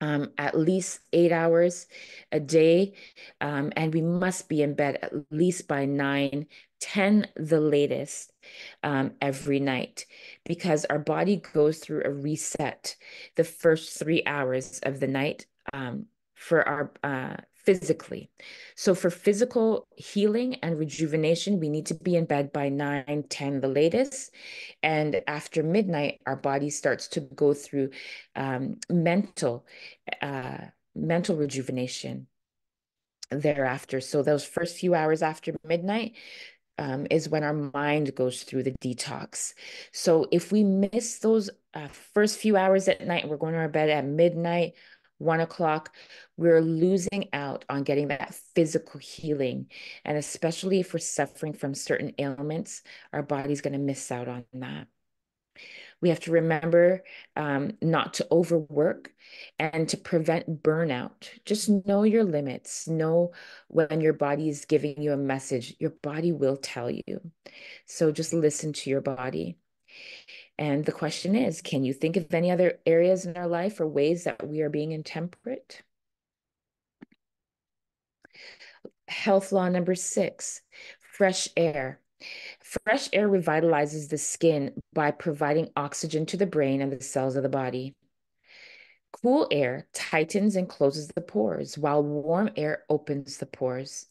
um, at least eight hours a day. Um, and we must be in bed at least by nine, 10 the latest um, every night because our body goes through a reset the first three hours of the night um, for our uh, physically. So for physical healing and rejuvenation, we need to be in bed by 9, 10 the latest. And after midnight, our body starts to go through um, mental, uh, mental rejuvenation thereafter. So those first few hours after midnight, um, is when our mind goes through the detox. So if we miss those uh, first few hours at night, we're going to our bed at midnight one o'clock, we're losing out on getting that physical healing. And especially if we're suffering from certain ailments, our body's going to miss out on that. We have to remember um, not to overwork and to prevent burnout. Just know your limits. Know when your body is giving you a message. Your body will tell you. So just listen to your body. And the question is can you think of any other areas in our life or ways that we are being intemperate? Health law number six fresh air. Fresh air revitalizes the skin by providing oxygen to the brain and the cells of the body. Cool air tightens and closes the pores, while warm air opens the pores.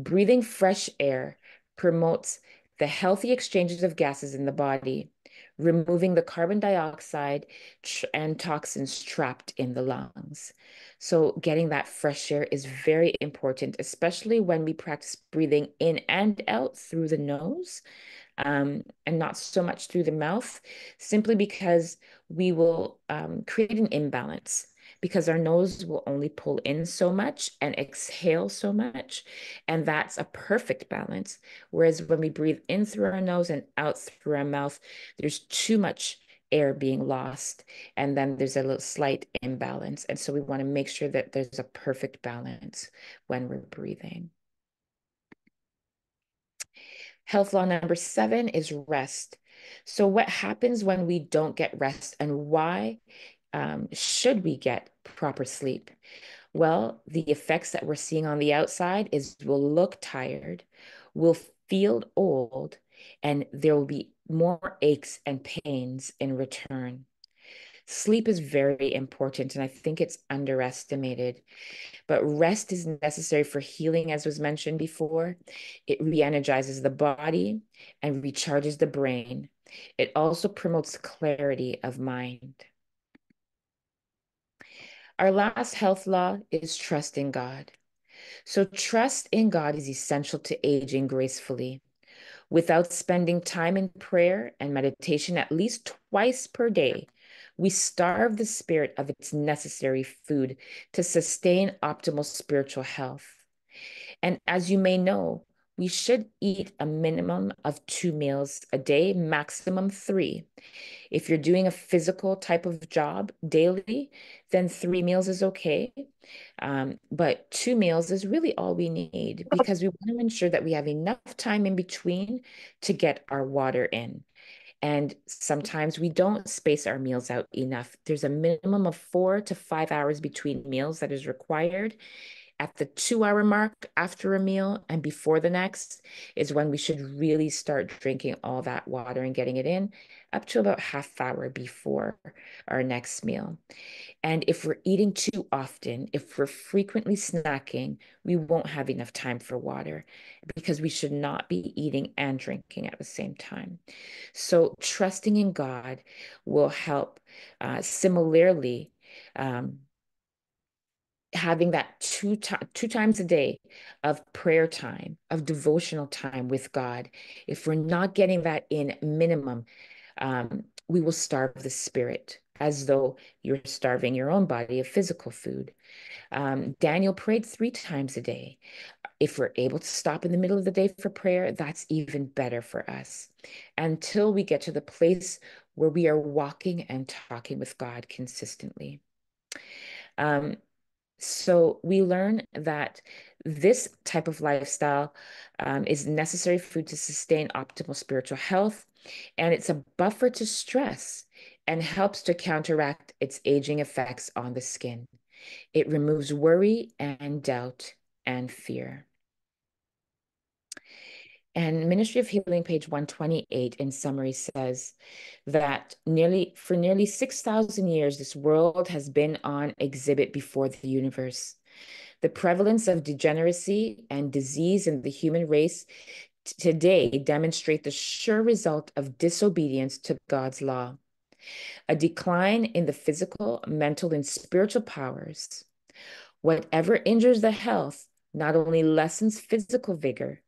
Breathing fresh air promotes the healthy exchanges of gases in the body, removing the carbon dioxide and toxins trapped in the lungs. So, getting that fresh air is very important, especially when we practice breathing in and out through the nose um, and not so much through the mouth, simply because we will um, create an imbalance because our nose will only pull in so much and exhale so much. And that's a perfect balance. Whereas when we breathe in through our nose and out through our mouth, there's too much air being lost. And then there's a little slight imbalance. And so we want to make sure that there's a perfect balance when we're breathing. Health law number seven is rest. So, what happens when we don't get rest and why um, should we get proper sleep? Well, the effects that we're seeing on the outside is we'll look tired, we'll feel old, and there will be more aches and pains in return. Sleep is very important, and I think it's underestimated. But rest is necessary for healing, as was mentioned before. It re energizes the body and recharges the brain. It also promotes clarity of mind. Our last health law is trust in God. So, trust in God is essential to aging gracefully. Without spending time in prayer and meditation at least twice per day, we starve the spirit of its necessary food to sustain optimal spiritual health. And as you may know, we should eat a minimum of two meals a day, maximum three. If you're doing a physical type of job daily, then three meals is okay. Um, but two meals is really all we need because we want to ensure that we have enough time in between to get our water in. And sometimes we don't space our meals out enough. There's a minimum of four to five hours between meals that is required at the two hour mark after a meal and before the next is when we should really start drinking all that water and getting it in up to about half hour before our next meal. And if we're eating too often, if we're frequently snacking, we won't have enough time for water because we should not be eating and drinking at the same time. So, trusting in God will help. Uh, similarly, um, having that two to- two times a day of prayer time of devotional time with god if we're not getting that in minimum um, we will starve the spirit as though you're starving your own body of physical food. Um, daniel prayed three times a day. If we're able to stop in the middle of the day for prayer that's even better for us. Until we get to the place where we are walking and talking with god consistently. Um, so we learn that this type of lifestyle um, is necessary food to sustain optimal spiritual health, and it's a buffer to stress and helps to counteract its aging effects on the skin. It removes worry and doubt and fear. And Ministry of Healing, page 128, in summary, says that nearly for nearly 6,000 years, this world has been on exhibit before the universe. The prevalence of degeneracy and disease in the human race today demonstrate the sure result of disobedience to God's law. A decline in the physical, mental, and spiritual powers. Whatever injures the health not only lessens physical vigor,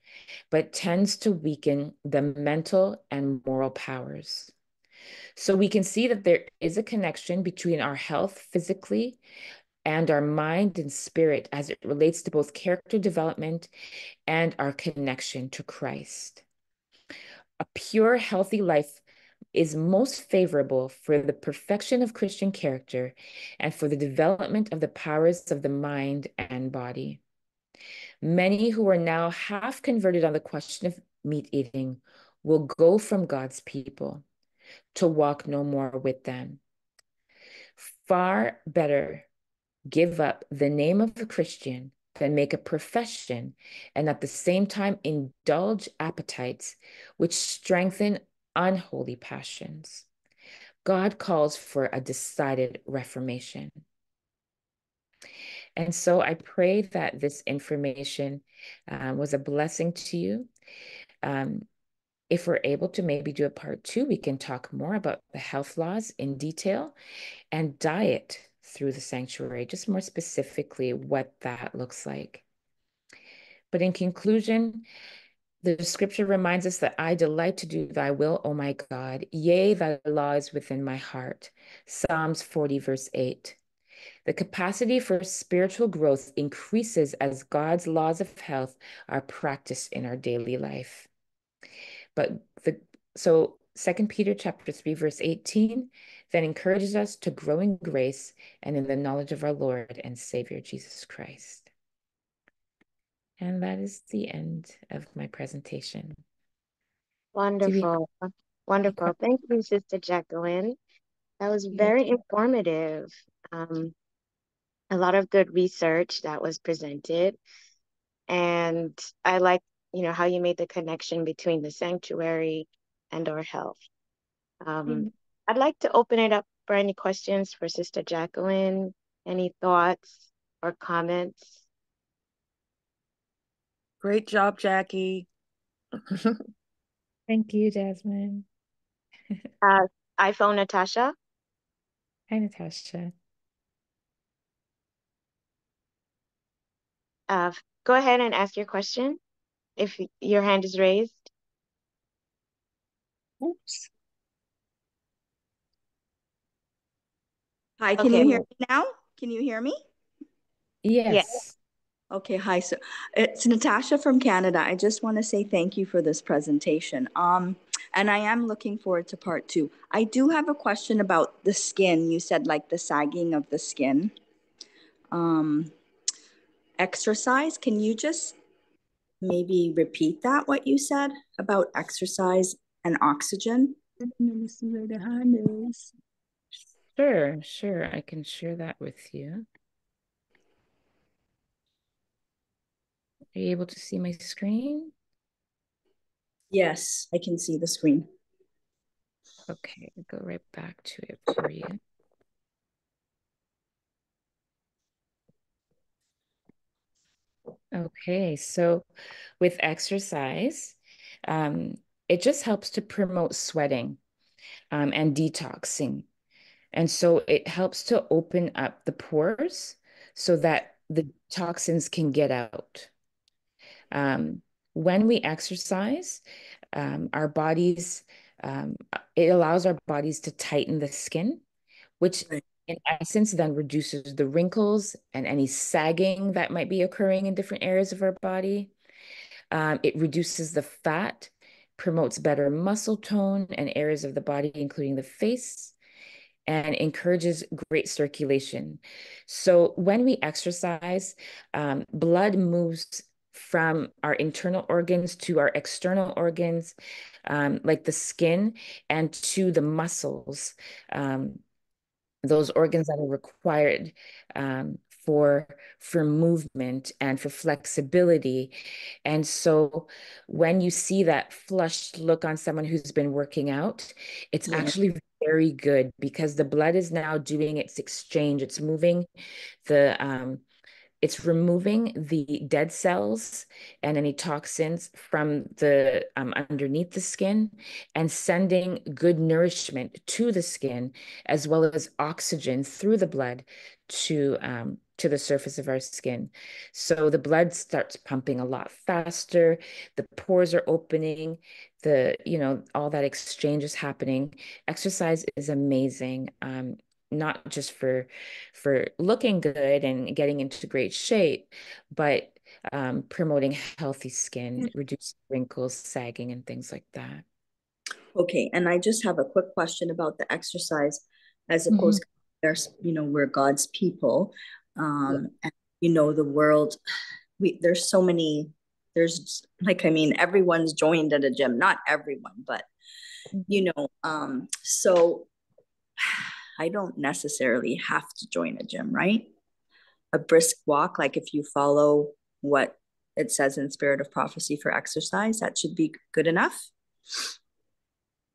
but tends to weaken the mental and moral powers. So we can see that there is a connection between our health physically and our mind and spirit as it relates to both character development and our connection to Christ. A pure, healthy life is most favorable for the perfection of Christian character and for the development of the powers of the mind and body. Many who are now half converted on the question of meat eating will go from God's people to walk no more with them. Far better give up the name of a Christian than make a profession and at the same time indulge appetites which strengthen unholy passions. God calls for a decided reformation. And so I pray that this information uh, was a blessing to you. Um, if we're able to maybe do a part two, we can talk more about the health laws in detail and diet through the sanctuary, just more specifically what that looks like. But in conclusion, the scripture reminds us that I delight to do thy will, O my God. Yea, thy law is within my heart. Psalms 40, verse 8. The capacity for spiritual growth increases as God's laws of health are practiced in our daily life. But the so Second Peter chapter 3 verse 18 then encourages us to grow in grace and in the knowledge of our Lord and Savior Jesus Christ. And that is the end of my presentation. Wonderful. Wonderful. Thank you, Sister Jacqueline. That was very informative. Um, a lot of good research that was presented. And I like, you know, how you made the connection between the sanctuary and our health. Um, mm-hmm. I'd like to open it up for any questions for Sister Jacqueline. Any thoughts or comments? Great job, Jackie. Thank you, Jasmine. uh, iPhone Natasha. Hi, Natasha. Uh, go ahead and ask your question if your hand is raised. Oops. Hi, can okay. you hear me now? Can you hear me? Yes. yes. Okay, hi. So it's Natasha from Canada. I just want to say thank you for this presentation. Um, and I am looking forward to part two. I do have a question about the skin. You said like the sagging of the skin. Um, exercise. Can you just maybe repeat that, what you said about exercise and oxygen? Sure, sure. I can share that with you. Are you able to see my screen? Yes, I can see the screen. Okay, I'll go right back to it for you. Okay, so with exercise, um, it just helps to promote sweating um, and detoxing. And so it helps to open up the pores so that the toxins can get out. Um, when we exercise, um, our bodies, um, it allows our bodies to tighten the skin, which. In essence then reduces the wrinkles and any sagging that might be occurring in different areas of our body. Um, it reduces the fat, promotes better muscle tone and areas of the body, including the face and encourages great circulation. So when we exercise, um, blood moves from our internal organs to our external organs, um, like the skin, and to the muscles, um, those organs that are required um, for for movement and for flexibility and so when you see that flushed look on someone who's been working out it's yeah. actually very good because the blood is now doing its exchange. It's moving the um, it's removing the dead cells and any toxins from the um, underneath the skin and sending good nourishment to the skin as well as oxygen through the blood to um, to the surface of our skin. So the blood starts pumping a lot faster, the pores are opening, the, you know, all that exchange is happening. Exercise is amazing. Um, not just for for looking good and getting into great shape, but um, promoting healthy skin, reducing wrinkles, sagging, and things like that. Okay, and I just have a quick question about the exercise. As opposed, mm-hmm. there's you know we're God's people, um, yeah. and you know the world. We there's so many. There's like I mean everyone's joined at a gym. Not everyone, but mm-hmm. you know. Um, so I don't necessarily have to join a gym, right? A brisk walk, like if you follow what it says in Spirit of Prophecy for exercise, that should be good enough.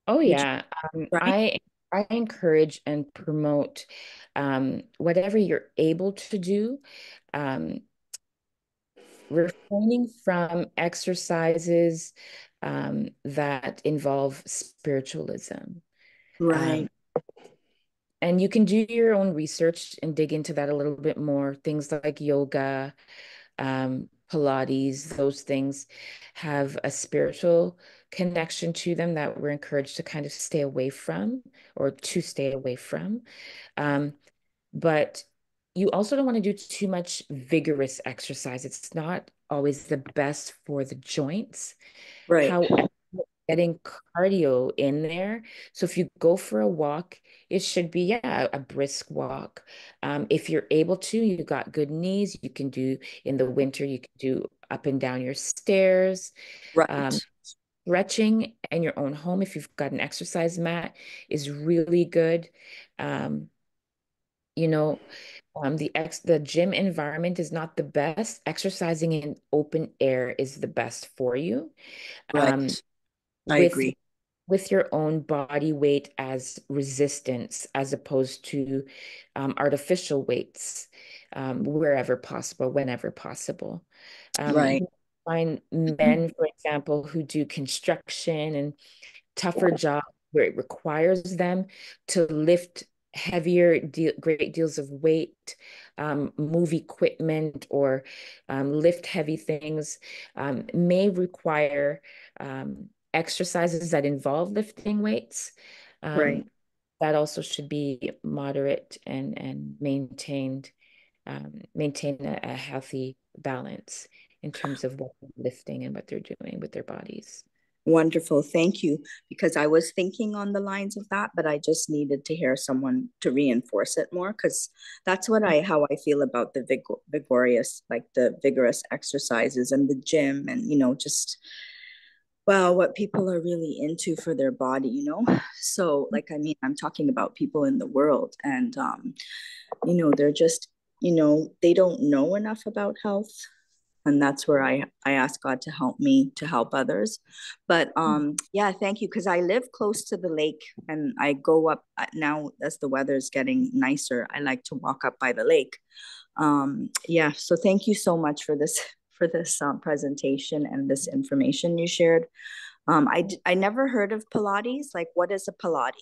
Oh yeah, um, right? I I encourage and promote um, whatever you're able to do. Um, refraining from exercises um, that involve spiritualism. Right. And you can do your own research and dig into that a little bit more. Things like yoga, um, Pilates, those things have a spiritual connection to them that we're encouraged to kind of stay away from or to stay away from. Um, but you also don't want to do too much vigorous exercise. It's not always the best for the joints. Right. However, getting cardio in there. So if you go for a walk, it should be yeah a brisk walk. Um, if you're able to, you got good knees. You can do in the winter. You can do up and down your stairs. Right. Um, stretching in your own home if you've got an exercise mat is really good. Um, you know, um, the ex the gym environment is not the best. Exercising in open air is the best for you. Right. Um, I with, agree. With your own body weight as resistance, as opposed to um, artificial weights, um, wherever possible, whenever possible. Um, right. Find men, for example, who do construction and tougher jobs where it requires them to lift heavier deal, great deals of weight um, move equipment or um, lift heavy things um, may require um, exercises that involve lifting weights. Um, right. That also should be moderate and and maintained, um, maintain a, a, healthy balance in terms of what they're lifting and what they're doing with their bodies. Wonderful, thank you. Because I was thinking on the lines of that, but I just needed to hear someone to reinforce it more because that's what I how I feel about the vig- vigorous, like the vigorous exercises and the gym, and you know just well what people are really into for their body you know? So like i mean i'm talking about people in the world and um you know they're just you know they don't know enough about health and that's where i i ask god to help me to help others. But um yeah thank you because i live close to the lake and i go up uh, now as the weather's getting nicer i like to walk up by the lake. Um yeah so thank you so much for this for this um, presentation and this information you shared. Um, I, I never heard of Pilates. Like, what is a Pilates?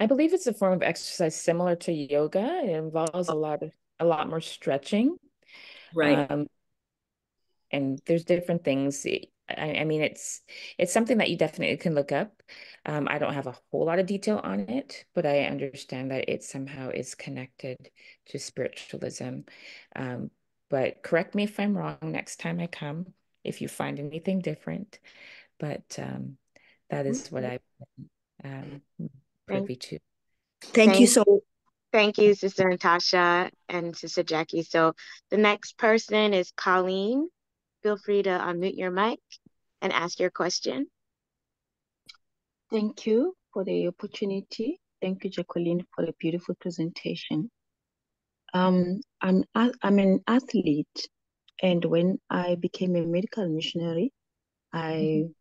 I believe it's a form of exercise similar to yoga. It involves a lot of a lot more stretching. Right. Um, and there's different things. I, I, mean, it's it's something that you definitely can look up. Um, I don't have a whole lot of detail on it, but I understand that it somehow is connected to spiritualism. Um, but correct me if I'm wrong next time I come, if you find anything different. But um, that is what I've been um, privy to. Thank, Thank you so Thank you, Sister Natasha and Sister Jackie. So the next person is Colleen. Feel free to unmute your mic and ask your question. Thank you for the opportunity. Thank you, Jacqueline, for the beautiful presentation. Um, I'm I'm an athlete, and when I became a medical missionary, I mm-hmm.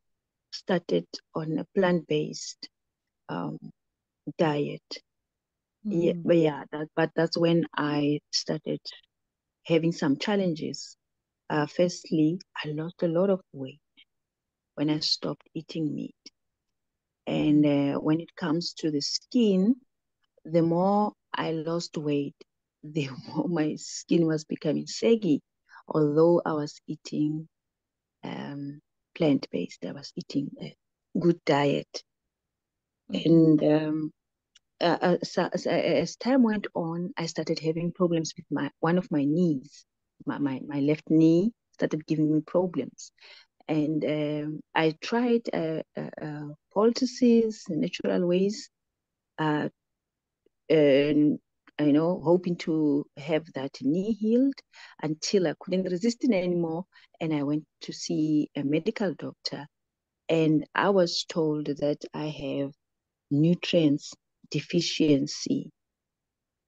started on a plant-based um, diet. Mm-hmm. Yeah, but yeah, that, but that's when I started having some challenges. Uh, firstly, I lost a lot of weight when I stopped eating meat. And uh, when it comes to the skin, the more I lost weight, the my skin was becoming saggy, although I was eating um, plant based, I was eating a good diet. And um, uh, uh so, so as time went on, I started having problems with my one of my knees. My, my, my left knee started giving me problems. And um, I tried uh, uh, uh, poultices, natural ways, uh, and you know, hoping to have that knee healed until I couldn't resist it anymore. And I went to see a medical doctor. And I was told that I have nutrients deficiency.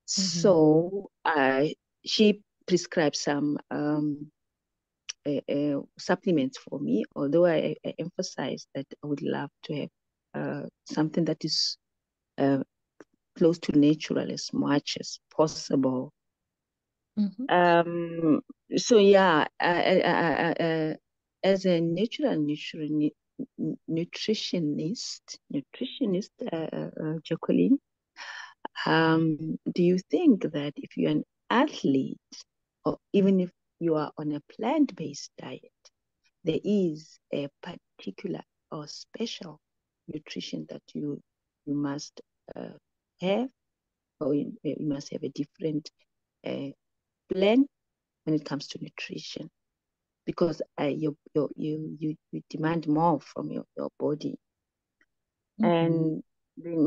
Mm-hmm. So uh, she prescribed some um, uh, uh, supplements for me, although I, I emphasize that I would love to have uh, something that is uh, close to natural as much as possible. Mm-hmm. Um, so yeah, as a natural nutrition, nutritionist, nutritionist, uh, Jacqueline, um, do you think that if you're an athlete, or even if you are on a plant-based diet, there is a particular or special nutrition that you you must uh, have, or you, you, must have a different uh, plan when it comes to nutrition, because uh, you, you you you you demand more from your, your body. Mm-hmm. And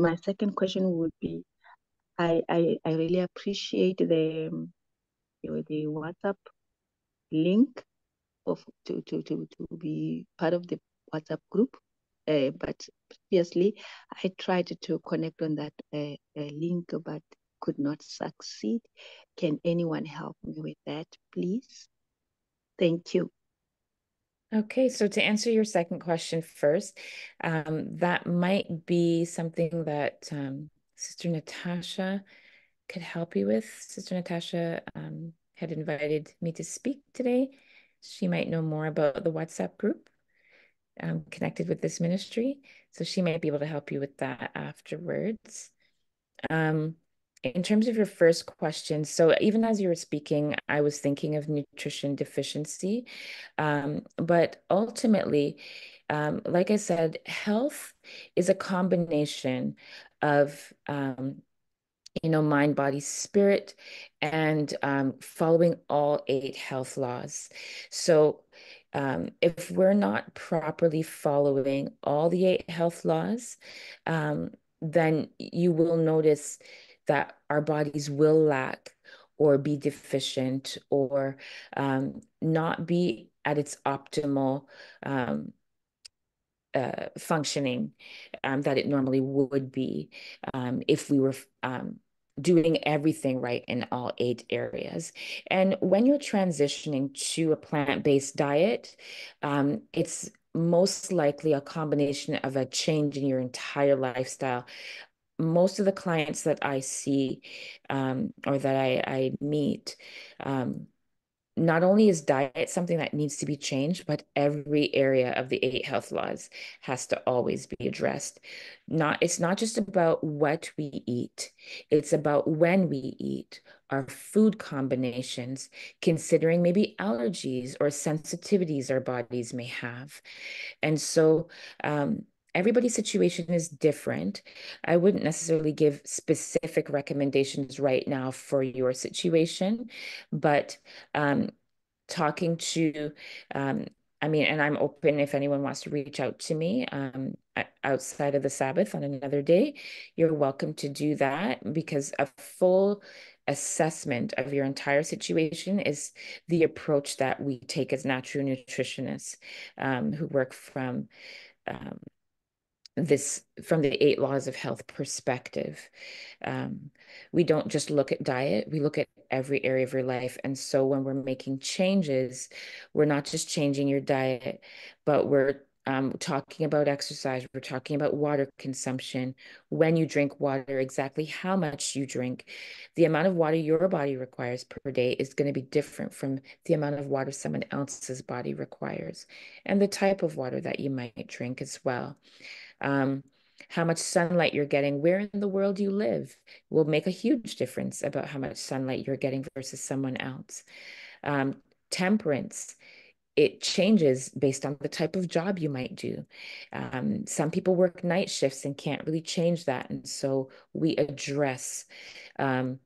my second question would be, I I, I really appreciate the um, the WhatsApp link of to, to, to, to be part of the WhatsApp group. Uh, but previously, I tried to connect on that uh, uh, link, but could not succeed. Can anyone help me with that, please? Thank you. Okay, so to answer your second question first, um, that might be something that um, Sister Natasha could help you with. Sister Natasha um, had invited me to speak today. She might know more about the WhatsApp group um, connected with this ministry. So she might be able to help you with that afterwards. Um, in terms of your first question, so even as you were speaking, I was thinking of nutrition deficiency. Um, but ultimately, um, like I said, health is a combination of um, you know, mind, body, spirit, and um, following all eight health laws. So, um, if we're not properly following all the eight health laws, um, then you will notice that our bodies will lack or be deficient or um, not be at its optimal um, uh, functioning um, that it normally would be um, if we were um, doing everything right in all eight areas. And when you're transitioning to a plant based diet, um, it's most likely a combination of a change in your entire lifestyle. Most of the clients that I see um, or that I, I meet, um, not only is diet something that needs to be changed, but every area of the eight health laws has to always be addressed. Not it's not just about what we eat, it's about when we eat, our food combinations, considering maybe allergies or sensitivities our bodies may have. And so um, everybody's situation is different. I wouldn't necessarily give specific recommendations right now for your situation, but um, talking to, um, I mean, and I'm open if anyone wants to reach out to me um, outside of the Sabbath on another day, you're welcome to do that because a full assessment of your entire situation is the approach that we take as natural nutritionists um, who work from um, this from the eight laws of health perspective. Um, we don't just look at diet, we look at every area of your life. And so when we're making changes, we're not just changing your diet, but we're um, talking about exercise, we're talking about water consumption, when you drink water, exactly how much you drink. The amount of water your body requires per day is going to be different from the amount of water someone else's body requires, and the type of water that you might drink as well um, how much sunlight you're getting, where in the world you live will make a huge difference about how much sunlight you're getting versus someone else. Um, temperance, it changes based on the type of job you might do. Um, some people work night shifts and can't really change that. And so we address um,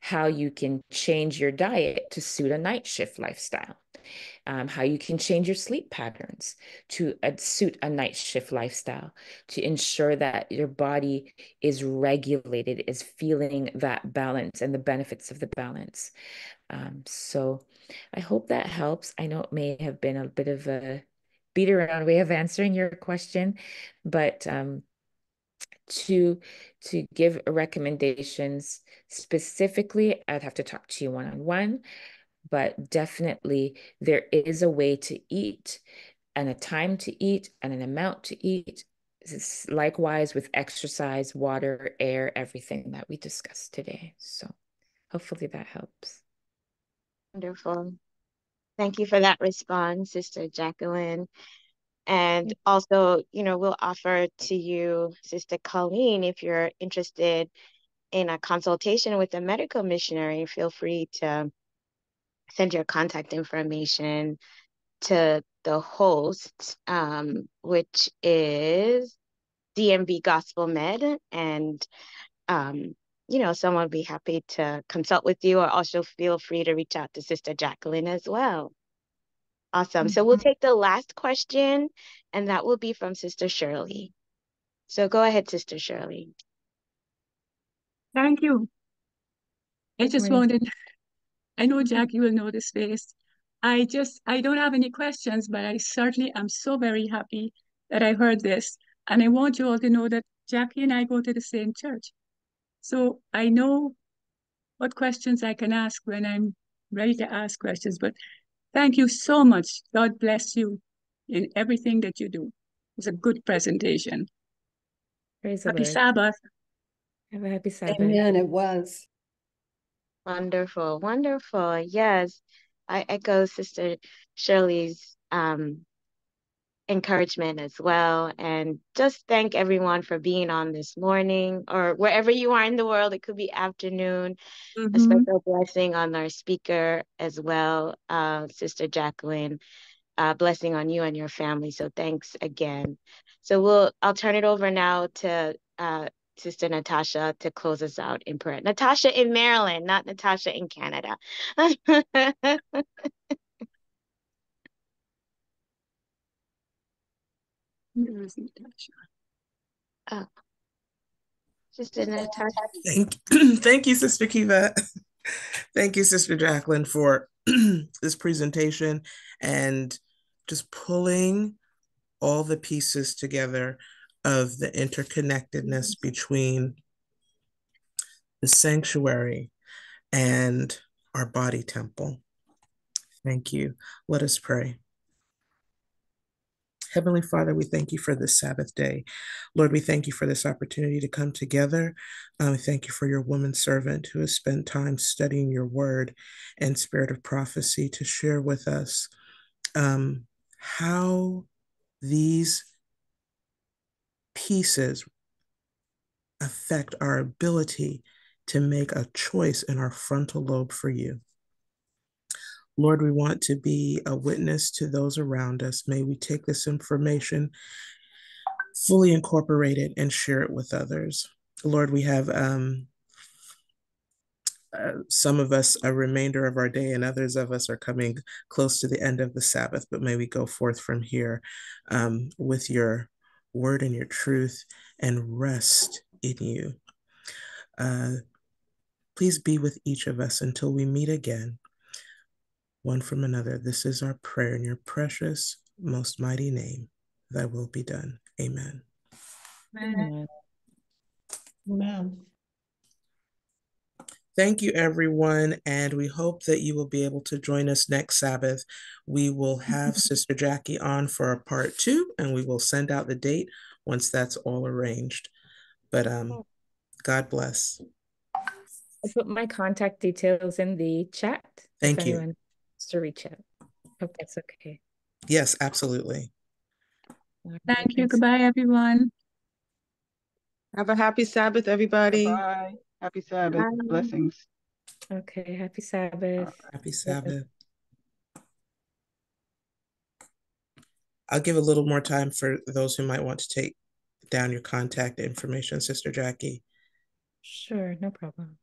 how you can change your diet to suit a night shift lifestyle. Um, how you can change your sleep patterns to uh, suit a night shift lifestyle, to ensure that your body is regulated, is feeling that balance and the benefits of the balance. Um, so I hope that helps. I know it may have been a bit of a beat around way of answering your question, but um, to to give recommendations specifically, I'd have to talk to you one on one but definitely there is a way to eat and a time to eat and an amount to eat. It's Likewise with exercise, water, air, everything that we discussed today. So hopefully that helps. Wonderful. Thank you for that response, Sister Jacqueline. And also, you know, we'll offer to you, Sister Colleen, if you're interested in a consultation with a medical missionary, feel free to send your contact information to the host, um, which is DMV Gospel Med. And, um, you know, someone would be happy to consult with you or also feel free to reach out to Sister Jacqueline as well. Awesome. Mm -hmm. So we'll mm-hmm. take the last question, and that will be from Sister Shirley. So go ahead, Sister Shirley. Thank you. I just wanted I know Jackie will know this face. I just, I don't have any questions, but I certainly am so very happy that I heard this. And I want you all to know that Jackie and I go to the same church. So I know what questions I can ask when I'm ready to ask questions. But thank you so much. God bless you in everything that you do. It's a good presentation. Praise happy Sabbath. Have a happy Sabbath. Amen. It was. Wonderful, wonderful. Yes, I echo Sister Shirley's um, encouragement as well. And just thank everyone for being on this morning or wherever you are in the world. It could be afternoon. Mm-hmm. A special blessing on our speaker as well, uh, Sister Jacqueline. Uh, blessing on you and your family. So thanks again. So we'll I'll turn it over now to uh, Sister Natasha to close us out in prayer. Natasha in Maryland, not Natasha in Canada. Oh. Sister Natasha. Thank, thank you, Sister Kiva. thank you, Sister Jacqueline, for this presentation and just pulling all the pieces together of the interconnectedness between the sanctuary and our body temple. Thank you. Let us pray. Heavenly Father, we thank you for this Sabbath day. Lord, we thank you for this opportunity to come together. Um, we thank you for your woman servant who has spent time studying your word and spirit of prophecy to share with us um, how these pieces affect our ability to make a choice in our frontal lobe for you. Lord, we want to be a witness to those around us. May we take this information, fully incorporate it, and share it with others. Lord, we have um, uh, some of us a remainder of our day, and others of us are coming close to the end of the Sabbath, but may we go forth from here um, with your word and your truth and rest in you. Uh, please be with each of us until we meet again, one from another. This is our prayer in your precious, most mighty name. Thy will be done. Amen. Amen. Amen. Thank you, everyone. And we hope that you will be able to join us next Sabbath. We will have Sister Jackie on for a part two, and we will send out the date once that's all arranged. But um, God bless. I put my contact details in the chat. Thank you. Anyone wants to reach out. Hope that's okay. Yes, absolutely. Thank you. Goodbye, everyone. Have a happy Sabbath, everybody. Bye. Happy Sabbath. Bye. Blessings. Okay. Happy Sabbath. Happy Sabbath. I'll give a little more time for those who might want to take down your contact information, Sister Jackie. Sure, no problem.